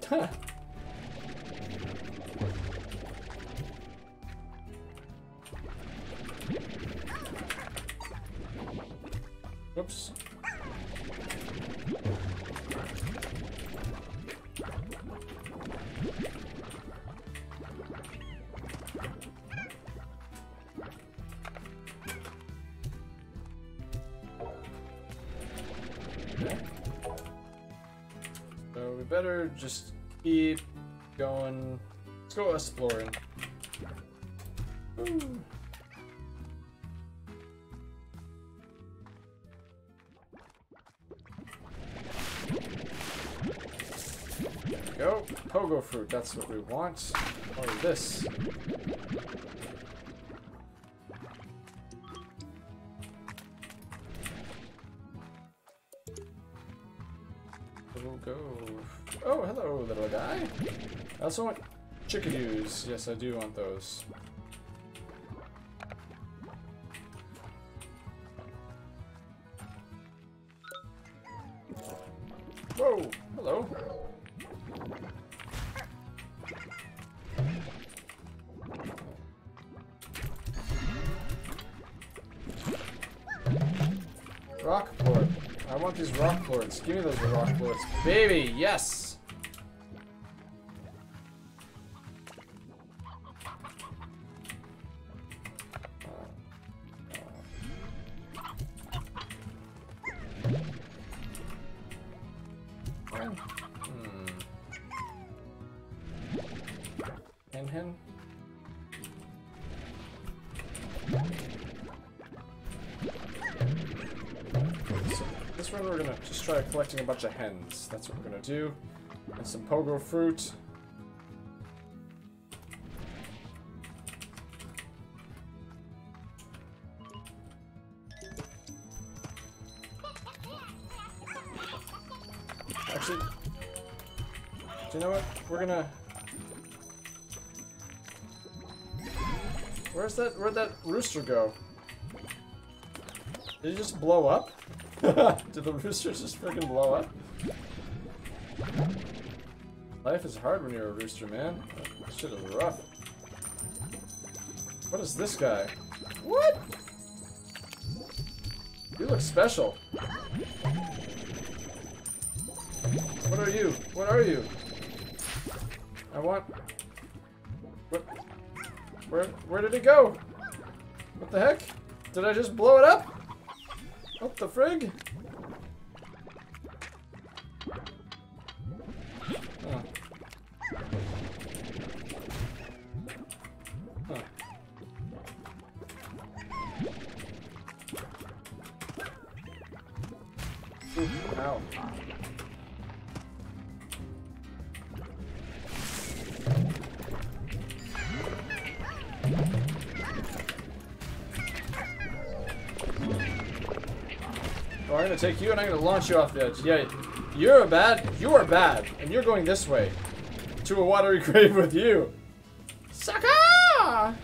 Hmm. Keep going. Let's go exploring. Go. Pogo fruit, that's what we want. Or this. Also want chickadoos. Yes, I do want those. Whoa, hello. Rock. I want these rock plorts. Give me those rock plorts. Baby, yes! Bunch of hens. That's what we're gonna do. And some pogo fruit. Actually, do you know what? We're gonna. Where's that? Where'd that rooster go? Did he just blow up? Did the roosters just freaking blow up? Life is hard when you're a rooster, man. That shit is rough. What is this guy? What? You look special. What are you? What are you? I want... What? Where, where did it go? What the heck? Did I just blow it up? What the frig? Take you and I'm gonna launch you off the edge. Yeah, you're a bad. You are bad, and you're going this way to a watery grave with you. Sucker!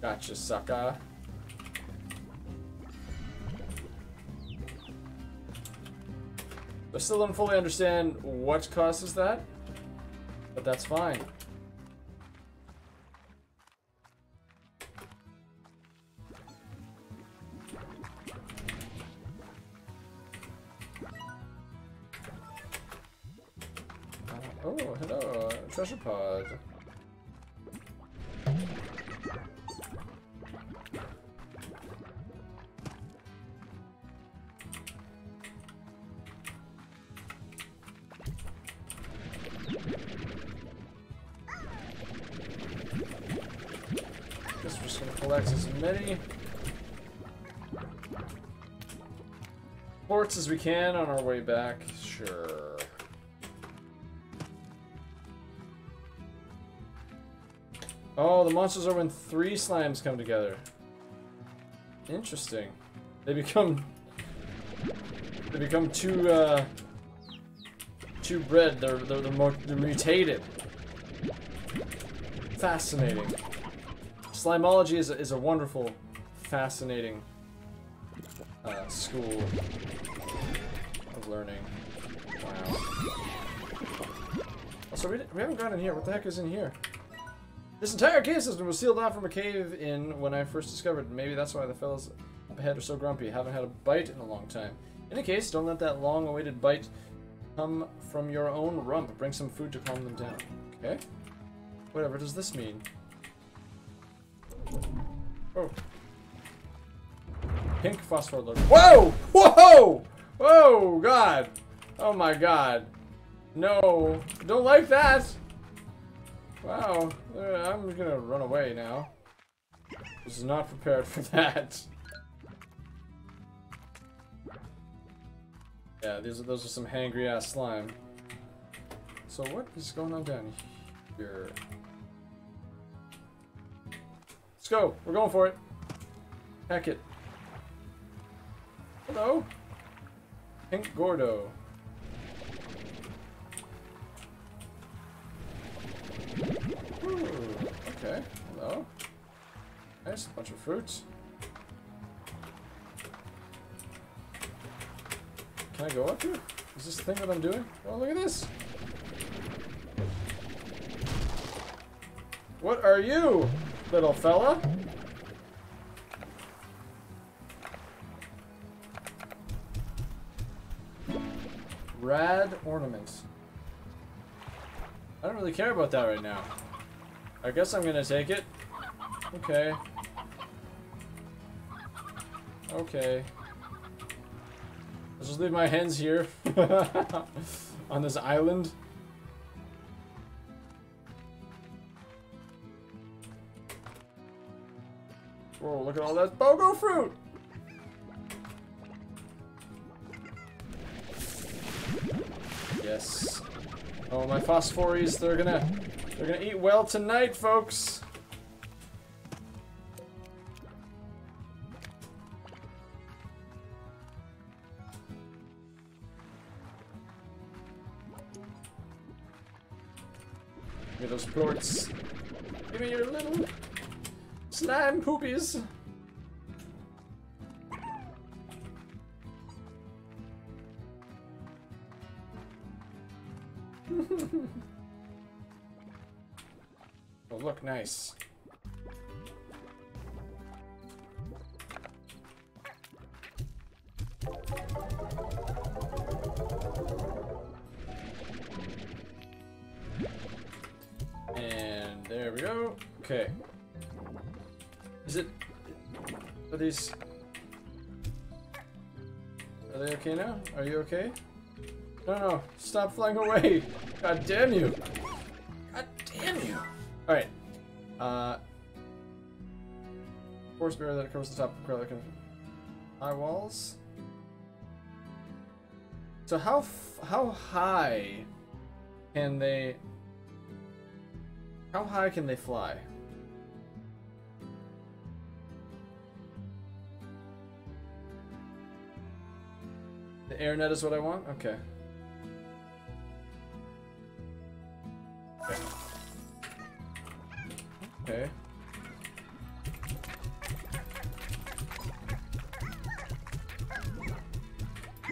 Gotcha, sucker. I still don't fully understand what causes that, but that's fine. Pod. Guess we're just gonna collect as many plorts as we can on our way back. Sure. The monsters are when three slimes come together. Interesting. They become they become too uh too bred. They're they're they're, more, they're mutated. Fascinating. Slimology is a, is a wonderful, fascinating uh, school of learning. Wow. Also, we, we haven't gone in here. What the heck is in here? This entire cave system was sealed off from a cave in when I first discovered. Maybe that's why the fellows up ahead are so grumpy. Haven't had a bite in a long time. In any case, don't let that long-awaited bite come from your own rump. Bring some food to calm them down. Okay? Whatever does this mean? Oh. Pink phosphor alert. Whoa! Whoa! Whoa! God! Oh my god. No. Don't like that! Wow. Uh, I'm gonna run away now. Was not prepared for that. Yeah, these are those are some hangry ass slime. So what is going on down here? Let's go. We're going for it. Heck it. Hello. Pink Gordo. Okay. Hello. Nice. A bunch of fruits. Can I go up here? Is this the thing that I'm doing? Oh, look at this. What are you, little fella? Rad ornaments. I don't really care about that right now. I guess I'm gonna take it. Okay. Okay. I'll just leave my hens here. on this island. Whoa, look at all that pogo fruit! Yes. Oh, my phosphors, they're gonna they're gonna eat well tonight, folks! Give me those plorts. Give me your little slime poopies. Look nice. And there we go. Okay. Is it... Are these... Are they okay now? Are you okay? No, no. Stop flying away. God damn you. God damn you. Alright. Uh... Force barrier that covers the top of the high walls. So how how high can they how high can they fly? The air net is what I want? Okay.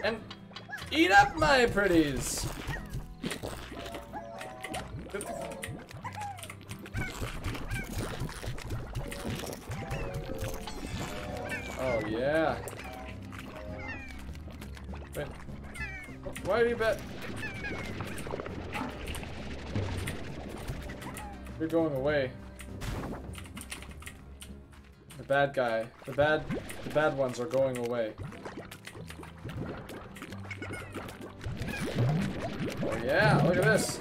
And eat up my pretties! Oh yeah. Wait. Why do you bet? You're going away. Bad guy. The bad the bad ones are going away. Oh yeah, look at this.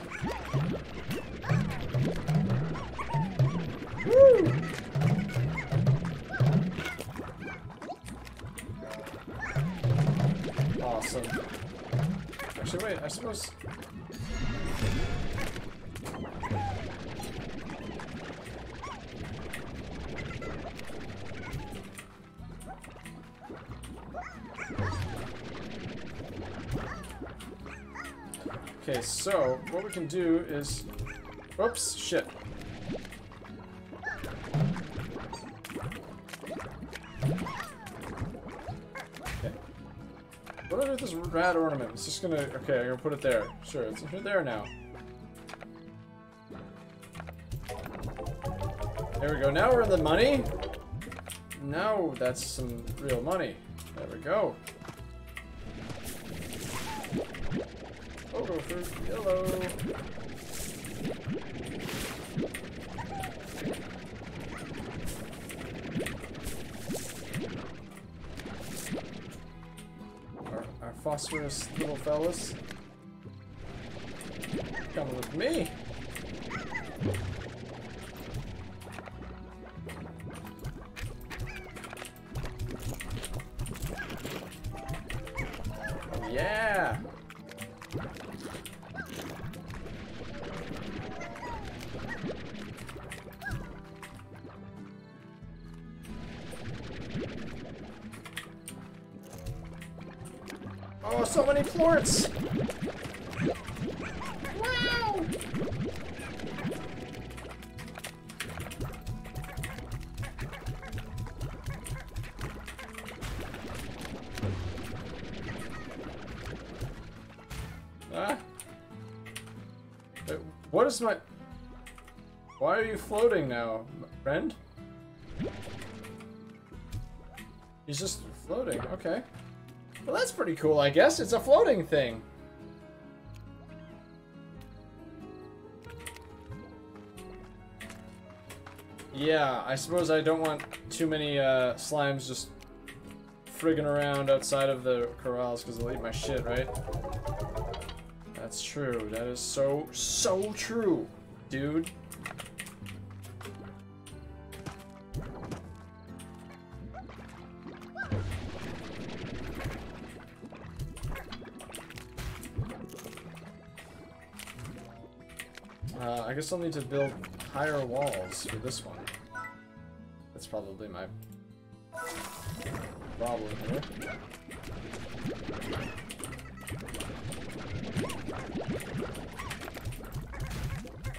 Oops, shit. Okay. This rad ornament? It's just gonna... Okay, I'm gonna put it there. Sure, it's there now. There we go. Now we're in the money. Now that's some real money. There we go. Oh, go for yellow. Little fellas. Come with me. Pretty cool, I guess. It's a floating thing. Yeah, I suppose I don't want too many uh, slimes just friggin' around outside of the corrals because they'll eat my shit, right? That's true. That is so, so true, dude. I guess I'll need to build higher walls for this one. That's probably my problem here.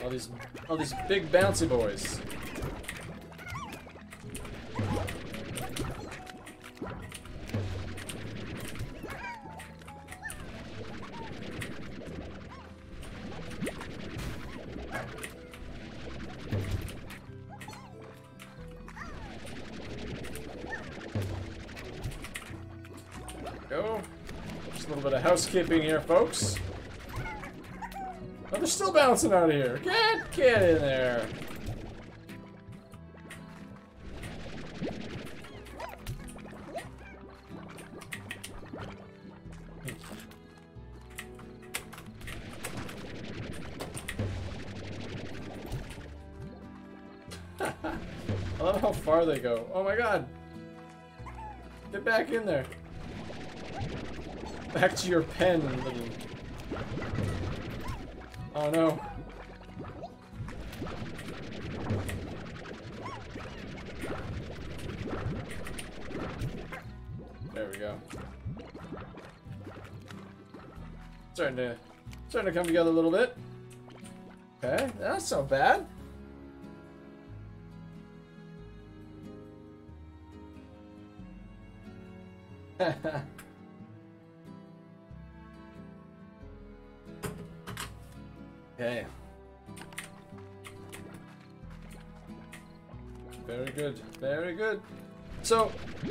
All these, all these big bouncy boys. Go. Just a little bit of housekeeping here, folks. Oh, they're still bouncing out of here. Get, get in there. I love how far they go. Oh my god. Get back in there. Back to your pen, little... Oh no. There we go. Starting to starting to come together a little bit. Okay, that's not bad.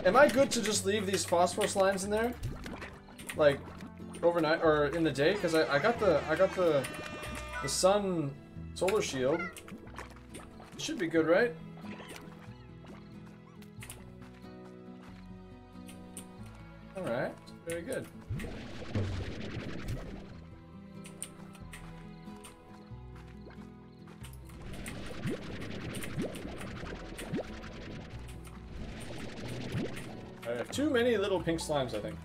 Am I good to just leave these phosphor slimes in there? Like, overnight, or in the day? Because I, I got the, I got the, the sun solar shield. Should be good, right? Pink slimes, I think.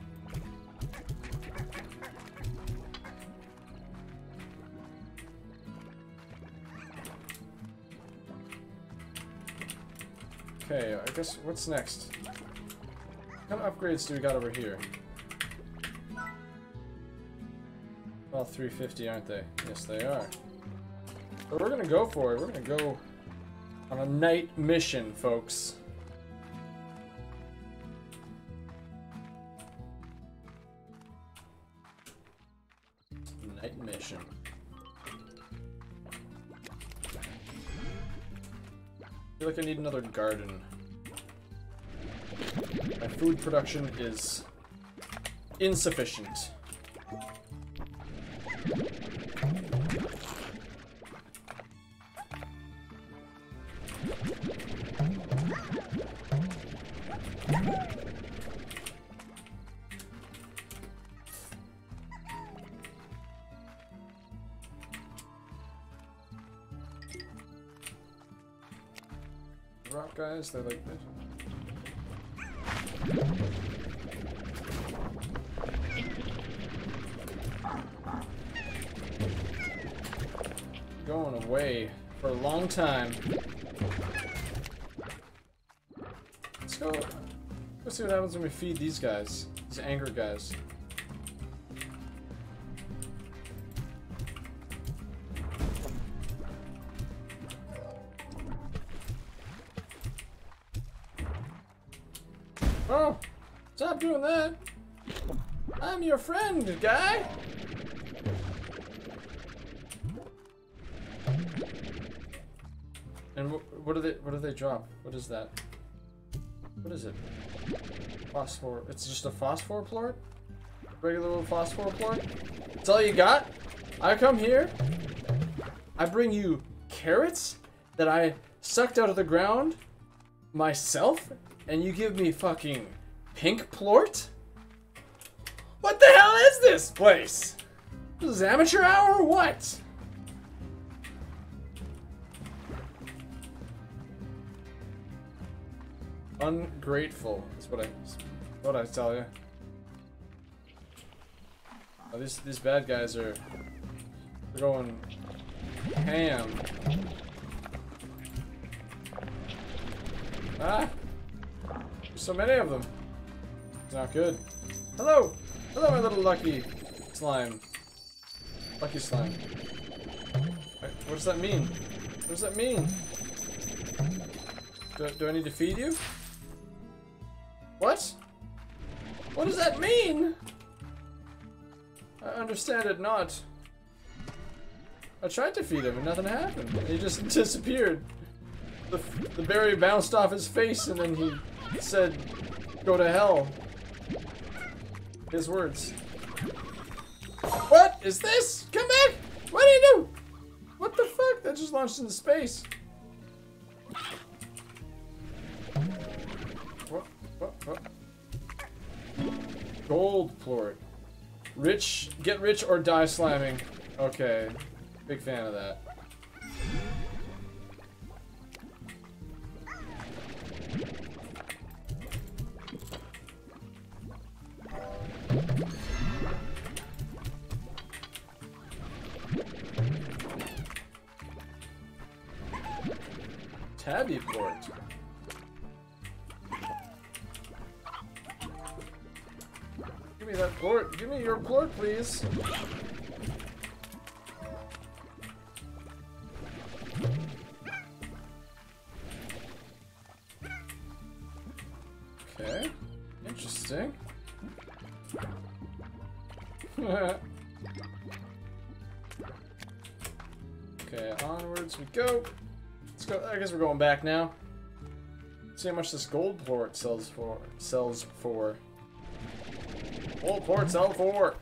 Okay, I guess what's next? What kind of upgrades do we got over here? Well, 350, aren't they? Yes, they are. But we're gonna go for it. We're gonna go on a night mission, folks. Garden. My food production is insufficient. Rock guys, like this. Going away for a long time. Let's go. Let's see what happens when we feed these guys. These anger guys. What is that? What is it? Phosphor. It's just a phosphor plort? Regular little phosphor plort? That's all you got? I come here. I bring you carrots that I sucked out of the ground myself, and you give me fucking pink plort? What the hell is this place? This is amateur hour or what? Ungrateful is what I what I tell you. Oh, these these bad guys are they're going ham. Ah! There's so many of them. It's not good. Hello! Hello, my little lucky slime. Lucky slime. What does that mean? What does that mean? Do, do I need to feed you? What does that mean? I understand it not. I tried to feed him and nothing happened. He just disappeared. The, the berry bounced off his face and then he said, go to hell. His words. What is this? Come back! What do you do? What the fuck? That just launched into space. Gold plort. Rich, get rich or die slamming. Okay. Big fan of that. I guess we're going back now. See how much this gold plort sells for. Sells for. Gold plort sell for.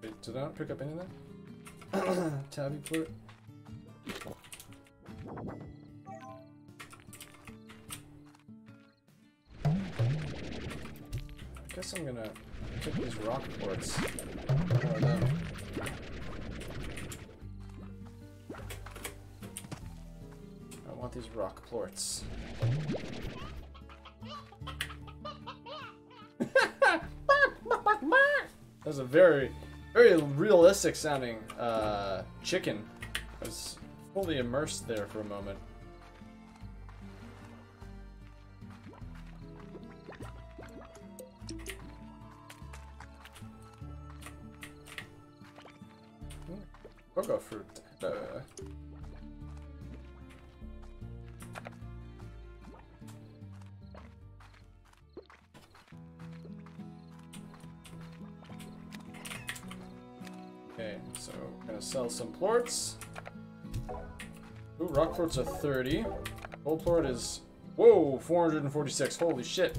Wait, did I not pick up anything? Tabby plort. Rock of them. I want these rock plorts. That was a very, very realistic sounding uh, chicken. I was fully immersed there for a moment. Plorts are 30. Gold plort is whoa, 446. Holy shit.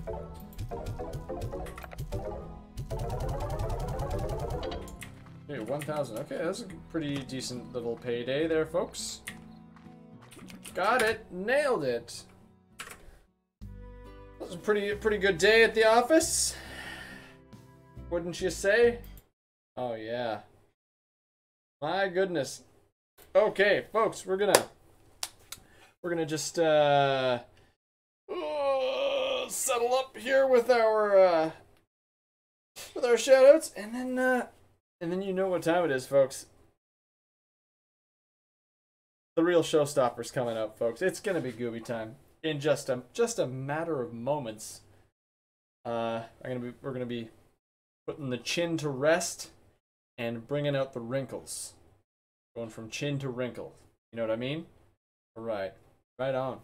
Okay, 1,000. Okay, that's a pretty decent little payday there, folks. Got it. Nailed it. That was a pretty, pretty good day at the office. Wouldn't you say? Oh, yeah. My goodness. Okay, folks, we're gonna... We're gonna just, uh... uh, settle up here with our, uh... With our shoutouts, and then, uh... And then you know what time it is, folks. The real showstopper's coming up, folks. It's gonna be Gooby time in just a just a matter of moments. Uh, I'm gonna be we're gonna be putting the chin to rest and bringing out the wrinkles, going from chin to wrinkle. You know what I mean? All right, right on.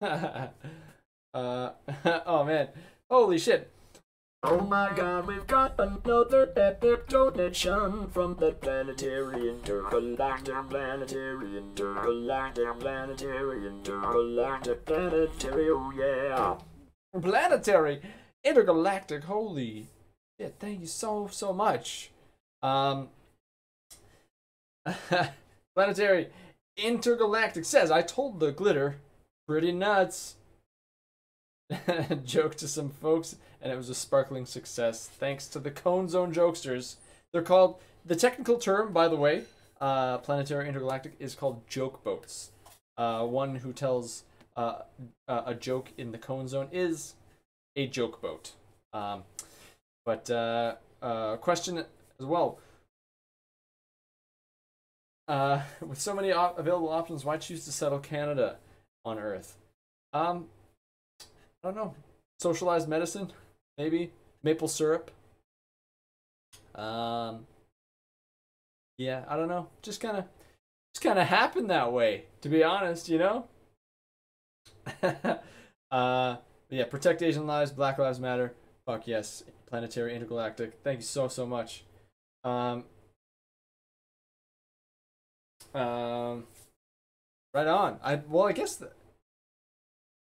uh, oh man, holy shit! Oh my god, we've got another epic donation from the planetary intergalactic planetary intergalactic planetary intergalactic planetary, oh yeah. planetary intergalactic holy shit thank you so so much um planetary intergalactic says i told the glitter pretty nuts joke to some folks, and it was a sparkling success thanks to the Cone Zone jokesters. They're called the technical term, by the way, uh, planetary intergalactic is called joke boats. Uh, one who tells uh, a joke in the Cone Zone is a joke boat. Um, but uh, uh, question as well. Uh, with so many op- available options, why choose to settle Canada on Earth? Um, I don't know. Socialized medicine, maybe maple syrup. Um, yeah, I don't know. Just kind of, just kind of happened that way. To be honest, you know. uh, yeah, protect Asian lives. Black Lives Matter. Fuck yes, planetary intergalactic. Thank you so so much. Um, um, right on. I well, I guess. The,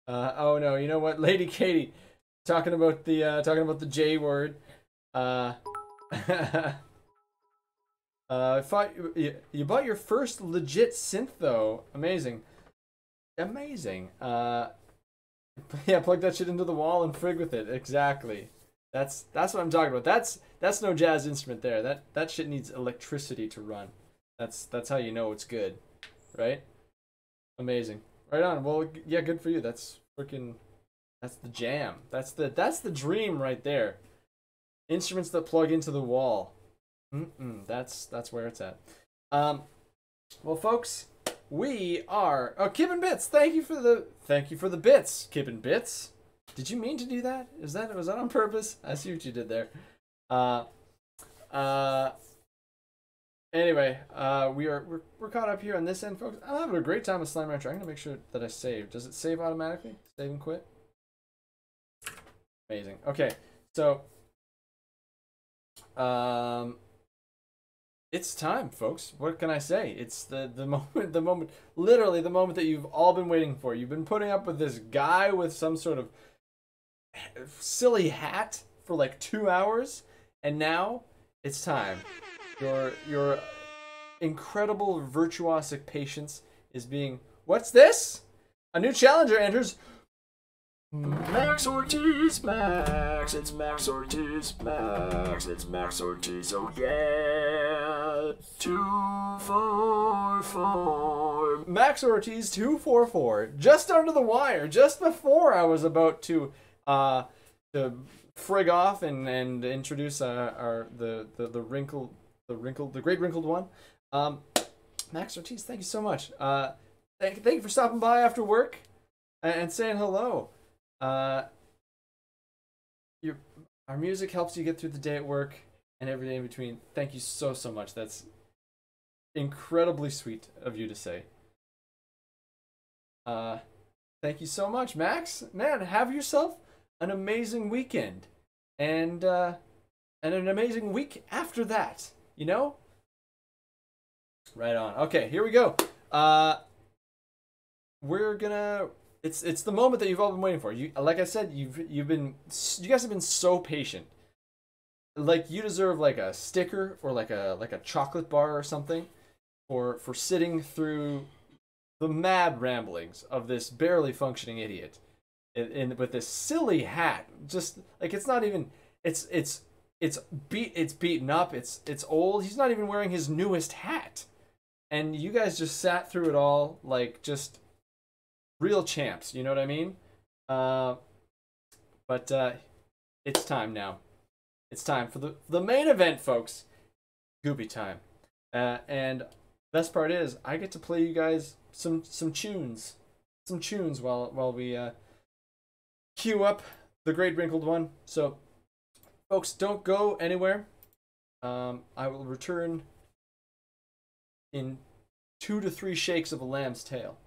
uh, oh no, you know what, Lady Katie, talking about the uh, talking about the J word. Uh, uh, I you, you bought your first legit synth though. Amazing, amazing. Uh, yeah, plug that shit into the wall and frig with it. Exactly. That's that's what I'm talking about. That's that's no jazz instrument there. That that shit needs electricity to run. That's that's how you know it's good, right? Amazing. Right on. Well, yeah, good for you. That's freaking. That's the jam. That's the that's the dream right there. Instruments that plug into the wall. Mm-mm, that's that's where it's at. Um, well, folks, we are. Oh, and Bits. Thank you for the thank you for the bits, Kib and Bits. Did you mean to do that? Is that was that on purpose? I see what you did there. Uh, uh, Anyway, uh, we are we're, we're caught up here on this end, folks. I'm having a great time with Slime Rancher. I'm gonna make sure that I save. Does it save automatically? Save and quit. Amazing. Okay, so um, it's time, folks. What can I say? It's the the moment, the moment, literally the moment that you've all been waiting for. You've been putting up with this guy with some sort of silly hat for like two hours, and now it's time. Your your incredible virtuosic patience is being what's this? A new challenger enters. Max Ortiz, Max, it's Max Ortiz, Max, it's Max Ortiz, oh yeah. Two, four, four. Max Ortiz, 244, just under the wire, just before I was about to, uh, to frig off and, and introduce uh, our, the, the, the wrinkle the wrinkled, the great wrinkled one. Um, Max Ortiz, thank you so much. Uh, thank, thank you for stopping by after work and, and saying hello. Uh, your our music helps you get through the day at work and every day in between. Thank you so so much. That's incredibly sweet of you to say. Uh, thank you so much, Max. Man, have yourself an amazing weekend, and uh, and an amazing week after that. You know? Right on. Okay, here we go. Uh we're gonna it's it's the moment that you've all been waiting for. You like I said, you've you've been you guys have been so patient. Like you deserve like a sticker or like a like a chocolate bar or something for for sitting through the mad ramblings of this barely functioning idiot in, with this silly hat. Just like it's not even it's it's it's beat it's beaten up it's it's old he's not even wearing his newest hat. And you guys just sat through it all like just real champs you know what i mean? Uh but uh it's time now. It's time for the the main event folks. Gooby time. Uh and best part is i get to play you guys some some tunes some tunes while while we uh queue up the great wrinkled one so folks, don't go anywhere. Um, I will return in two to three shakes of a lamb's tail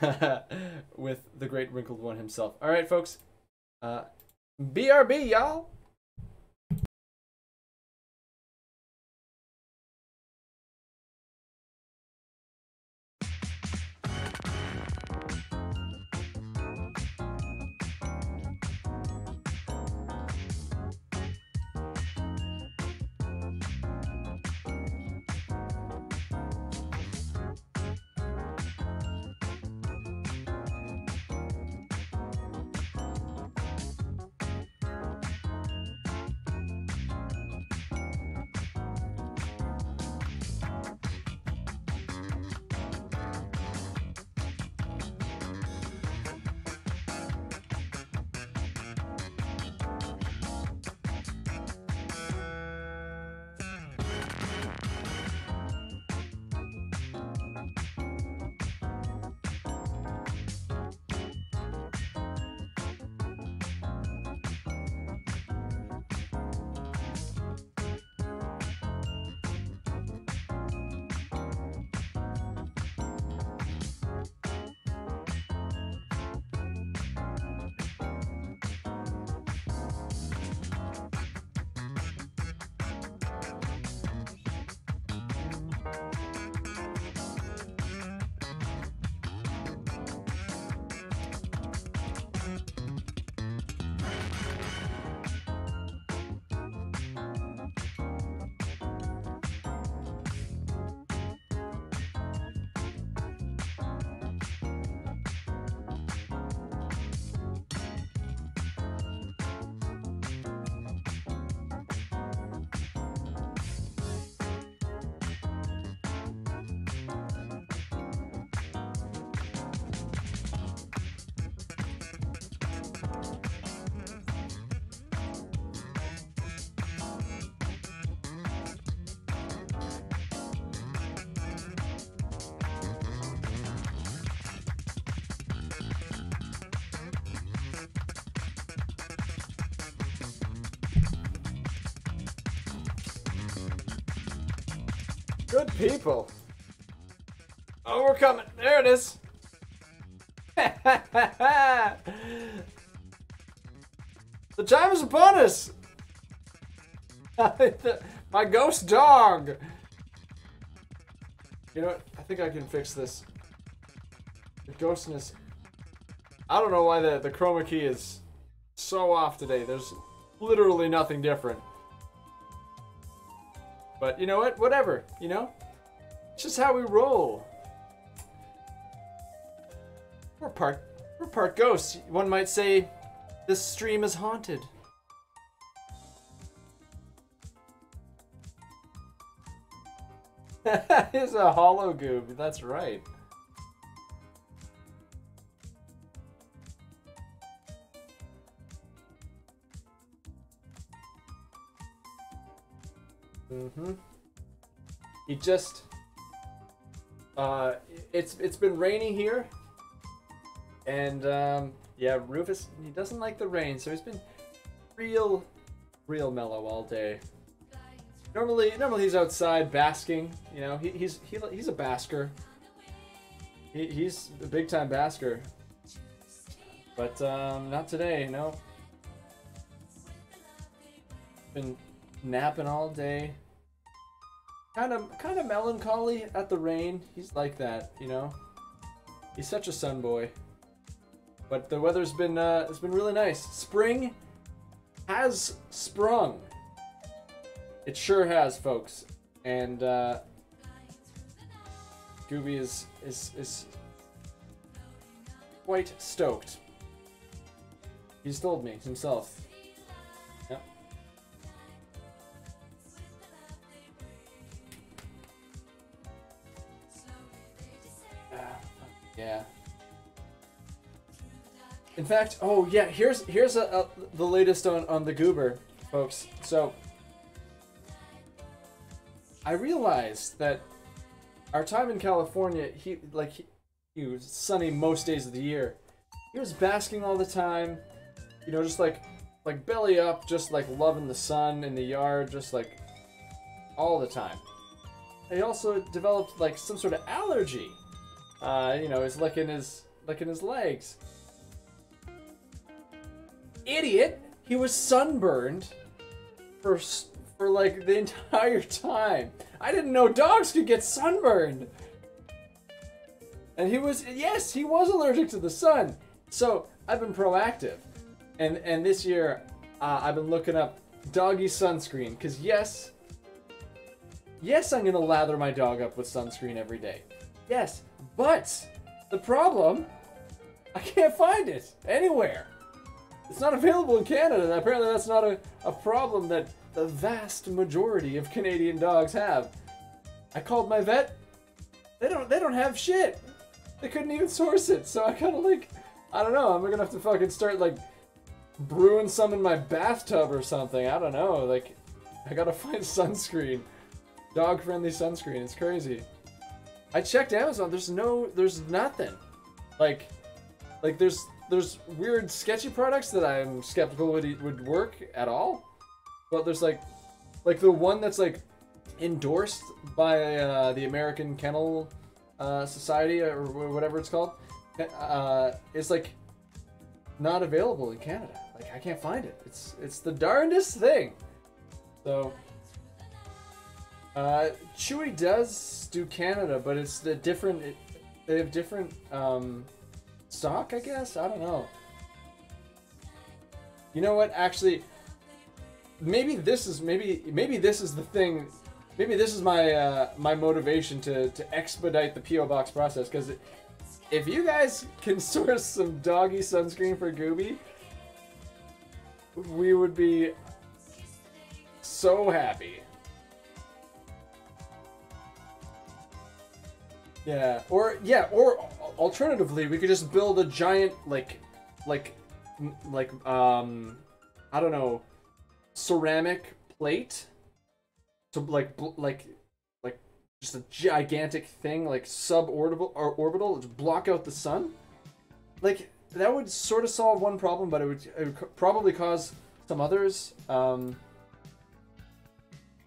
with the great wrinkled one himself. All right, folks. Uh, BRB, y'all. the time is upon us. My ghost dog. You know what? I think I can fix this. The ghostness. I don't know why the, the chroma key is so off today. There's literally nothing different. But you know what? Whatever, you know? It's just how we roll. Part ghosts. One might say this stream is haunted. it's a hollow goob, that's right. Mm-hmm. He just uh it's it's been raining here. And um yeah, Rufus he doesn't like the rain, so he's been real real mellow all day. Normally normally he's outside basking, you know, he, he's he, he's a basker. He, he's a big time basker. But um not today, no. Been napping all day. Kind of, kind of melancholy at the rain. He's like that, you know. He's such a sun boy. But the weather's been, uh, it's been really nice. Spring has sprung. It sure has, folks. And uh, Gooby is is is quite stoked. He's told me himself. In fact, oh yeah, here's here's a, a, the latest on on the goober, folks. So I realized that our time in California, he like he, he was sunny most days of the year. He was basking all the time, you know, just like like belly up, just like loving the sun in the yard, just like all the time. He also developed like some sort of allergy. Uh, you know, he's licking his licking his legs. Idiot! He was sunburned for for like the entire time. I didn't know dogs could get sunburned. And he was yes, he was allergic to the sun. So I've been proactive, and and this year uh, I've been looking up doggy sunscreen because yes, yes I'm gonna lather my dog up with sunscreen every day. Yes, but the problem, I can't find it anywhere. It's not available in Canada. Apparently, that's not a, a problem that the vast majority of Canadian dogs have. I called my vet. They don't. They don't have shit. They couldn't even source it. So I kind of like, I don't know. I'm gonna have to fucking start like brewing some in my bathtub or something. I don't know. Like, I gotta find sunscreen, dog-friendly sunscreen. It's crazy. I checked Amazon. There's no. There's nothing. Like, like there's there's weird sketchy products that I'm skeptical would would work at all. But there's like, like the one that's like endorsed by uh, the American Kennel uh, Society or whatever it's called. Uh, is like not available in Canada. Like I can't find it. It's it's the darndest thing. So. Uh, Chewy does do Canada, but it's the different. It, they have different um, stock, I guess. I don't know. You know what? Actually, maybe this is maybe maybe this is the thing. Maybe this is my uh, my motivation to to expedite the PO box process because if you guys can source some doggy sunscreen for Gooby, we would be so happy. Yeah, or yeah, or alternatively, we could just build a giant like, like, like um, I don't know, ceramic plate. To like, like, like, just a gigantic thing, like suborbital or orbital, to block out the sun. Like that would sort of solve one problem, but it would, it would probably cause some others. Um,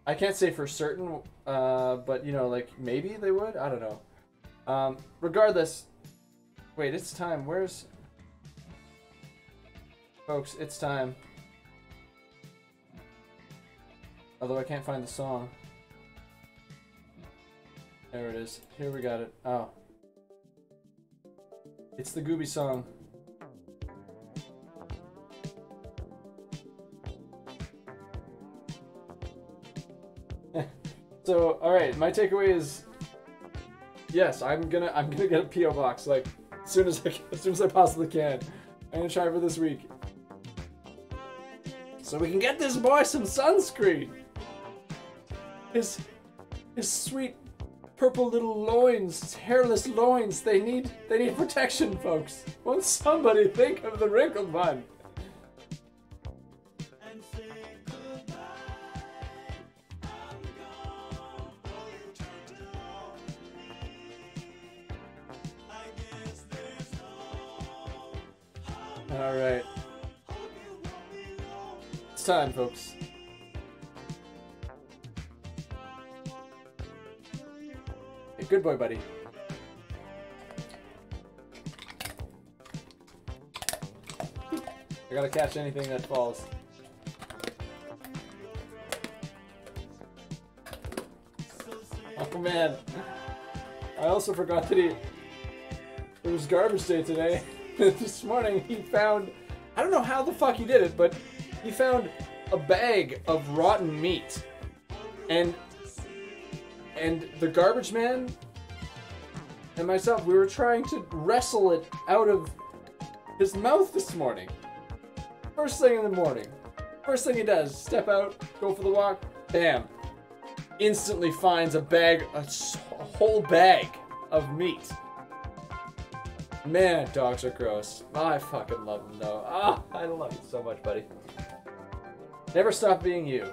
I can't say for certain Uh, but you know, like maybe they would. I don't know. Um, regardless, wait, it's time. Where's folks? It's time. Although I can't find the song. There it is. Here we got it. Oh. It's the Gooby song. so, all right, my takeaway is yes, I'm gonna I'm gonna get a PO box like as soon as I as soon as I possibly can. I'm gonna try for this week, so we can get this boy some sunscreen. His his sweet purple little loins, his hairless loins. They need they need protection, folks. Won't somebody think of the wrinkled one? All right. It's time, folks. Hey, good boy, buddy. I gotta catch anything that falls. Oh man. I also forgot that he. It was garbage day today. this morning he found. I don't know how the fuck he did it, but he found a bag of rotten meat. And. And the garbage man and myself, we were trying to wrestle it out of his mouth this morning. First thing in the morning. First thing he does, step out, go for the walk, bam. Instantly finds a bag, a whole bag of meat. Man, dogs are gross. I fucking love them though. Ah, I love you so much, buddy. Never stop being you.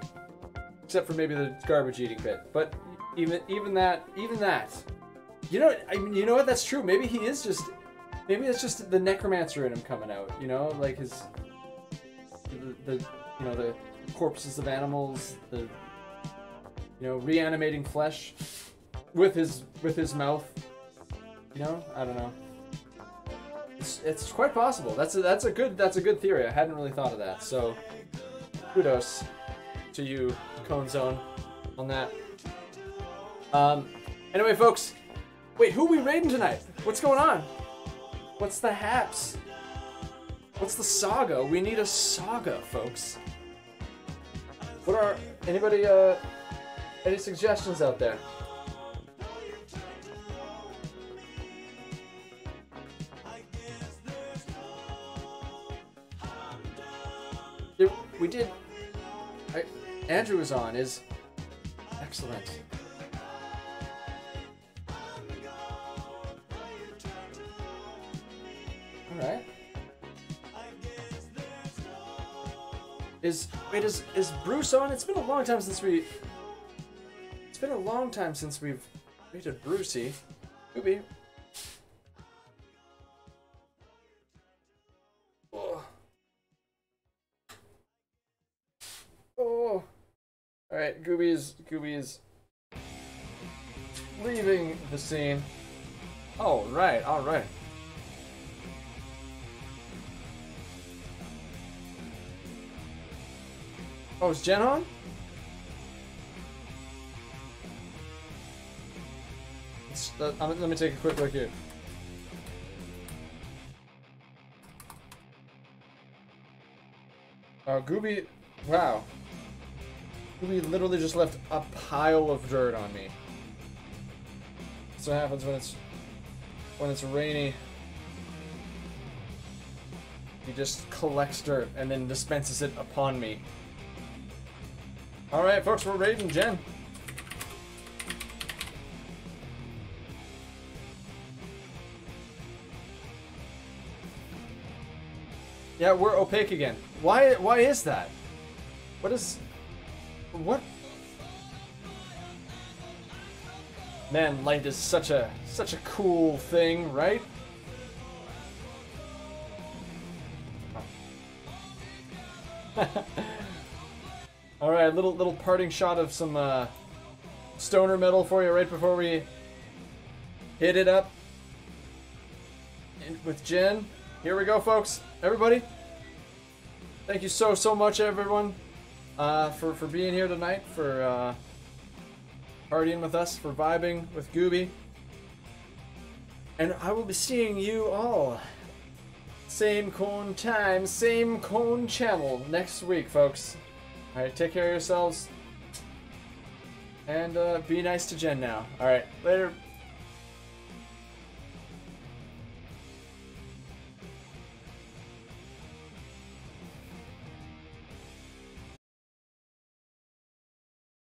Except for maybe the garbage eating bit. But even even that, even that. You know, I mean, you know what? That's true. Maybe he is just. Maybe it's just the necromancer in him coming out. You know, like his. The, the you know the corpses of animals, the you know reanimating flesh, with his with his mouth. You know, I don't know. It's, it's quite possible. That's a, that's a good that's a good theory. I hadn't really thought of that. So, kudos to you, Cone Zone, on that. Um. Anyway, folks. Wait, who are we raiding tonight? What's going on? What's the haps? What's the saga? We need a saga, folks. What are anybody uh any suggestions out there? We did. I, Andrew was on. Is excellent. All right. Is wait is is Bruce on? It's been a long time since we. It's been a long time since we've rated Brucey. Gooby. All right, Gooby is leaving the scene. Oh right, all right. Oh, is Jen on? Uh, let me take a quick look here. Uh, Gooby, wow. Gooby literally just left a pile of dirt on me. That's what happens when it's when it's rainy. He just collects dirt and then dispenses it upon me. All right, folks, we're raiding Jen. Yeah, we're opaque again. Why? Why is that? What is? What? Man, light is such a such a cool thing, right? All right, little little parting shot of some uh, stoner metal for you right before we hit it up with Jen. Here we go, folks. Everybody, thank you so so much, everyone, uh, for for being here tonight, for uh, partying with us, for vibing with Gooby. And I will be seeing you all same cone time, same cone channel next week, folks. All right, take care of yourselves. And uh, be nice to Jen now. All right, later.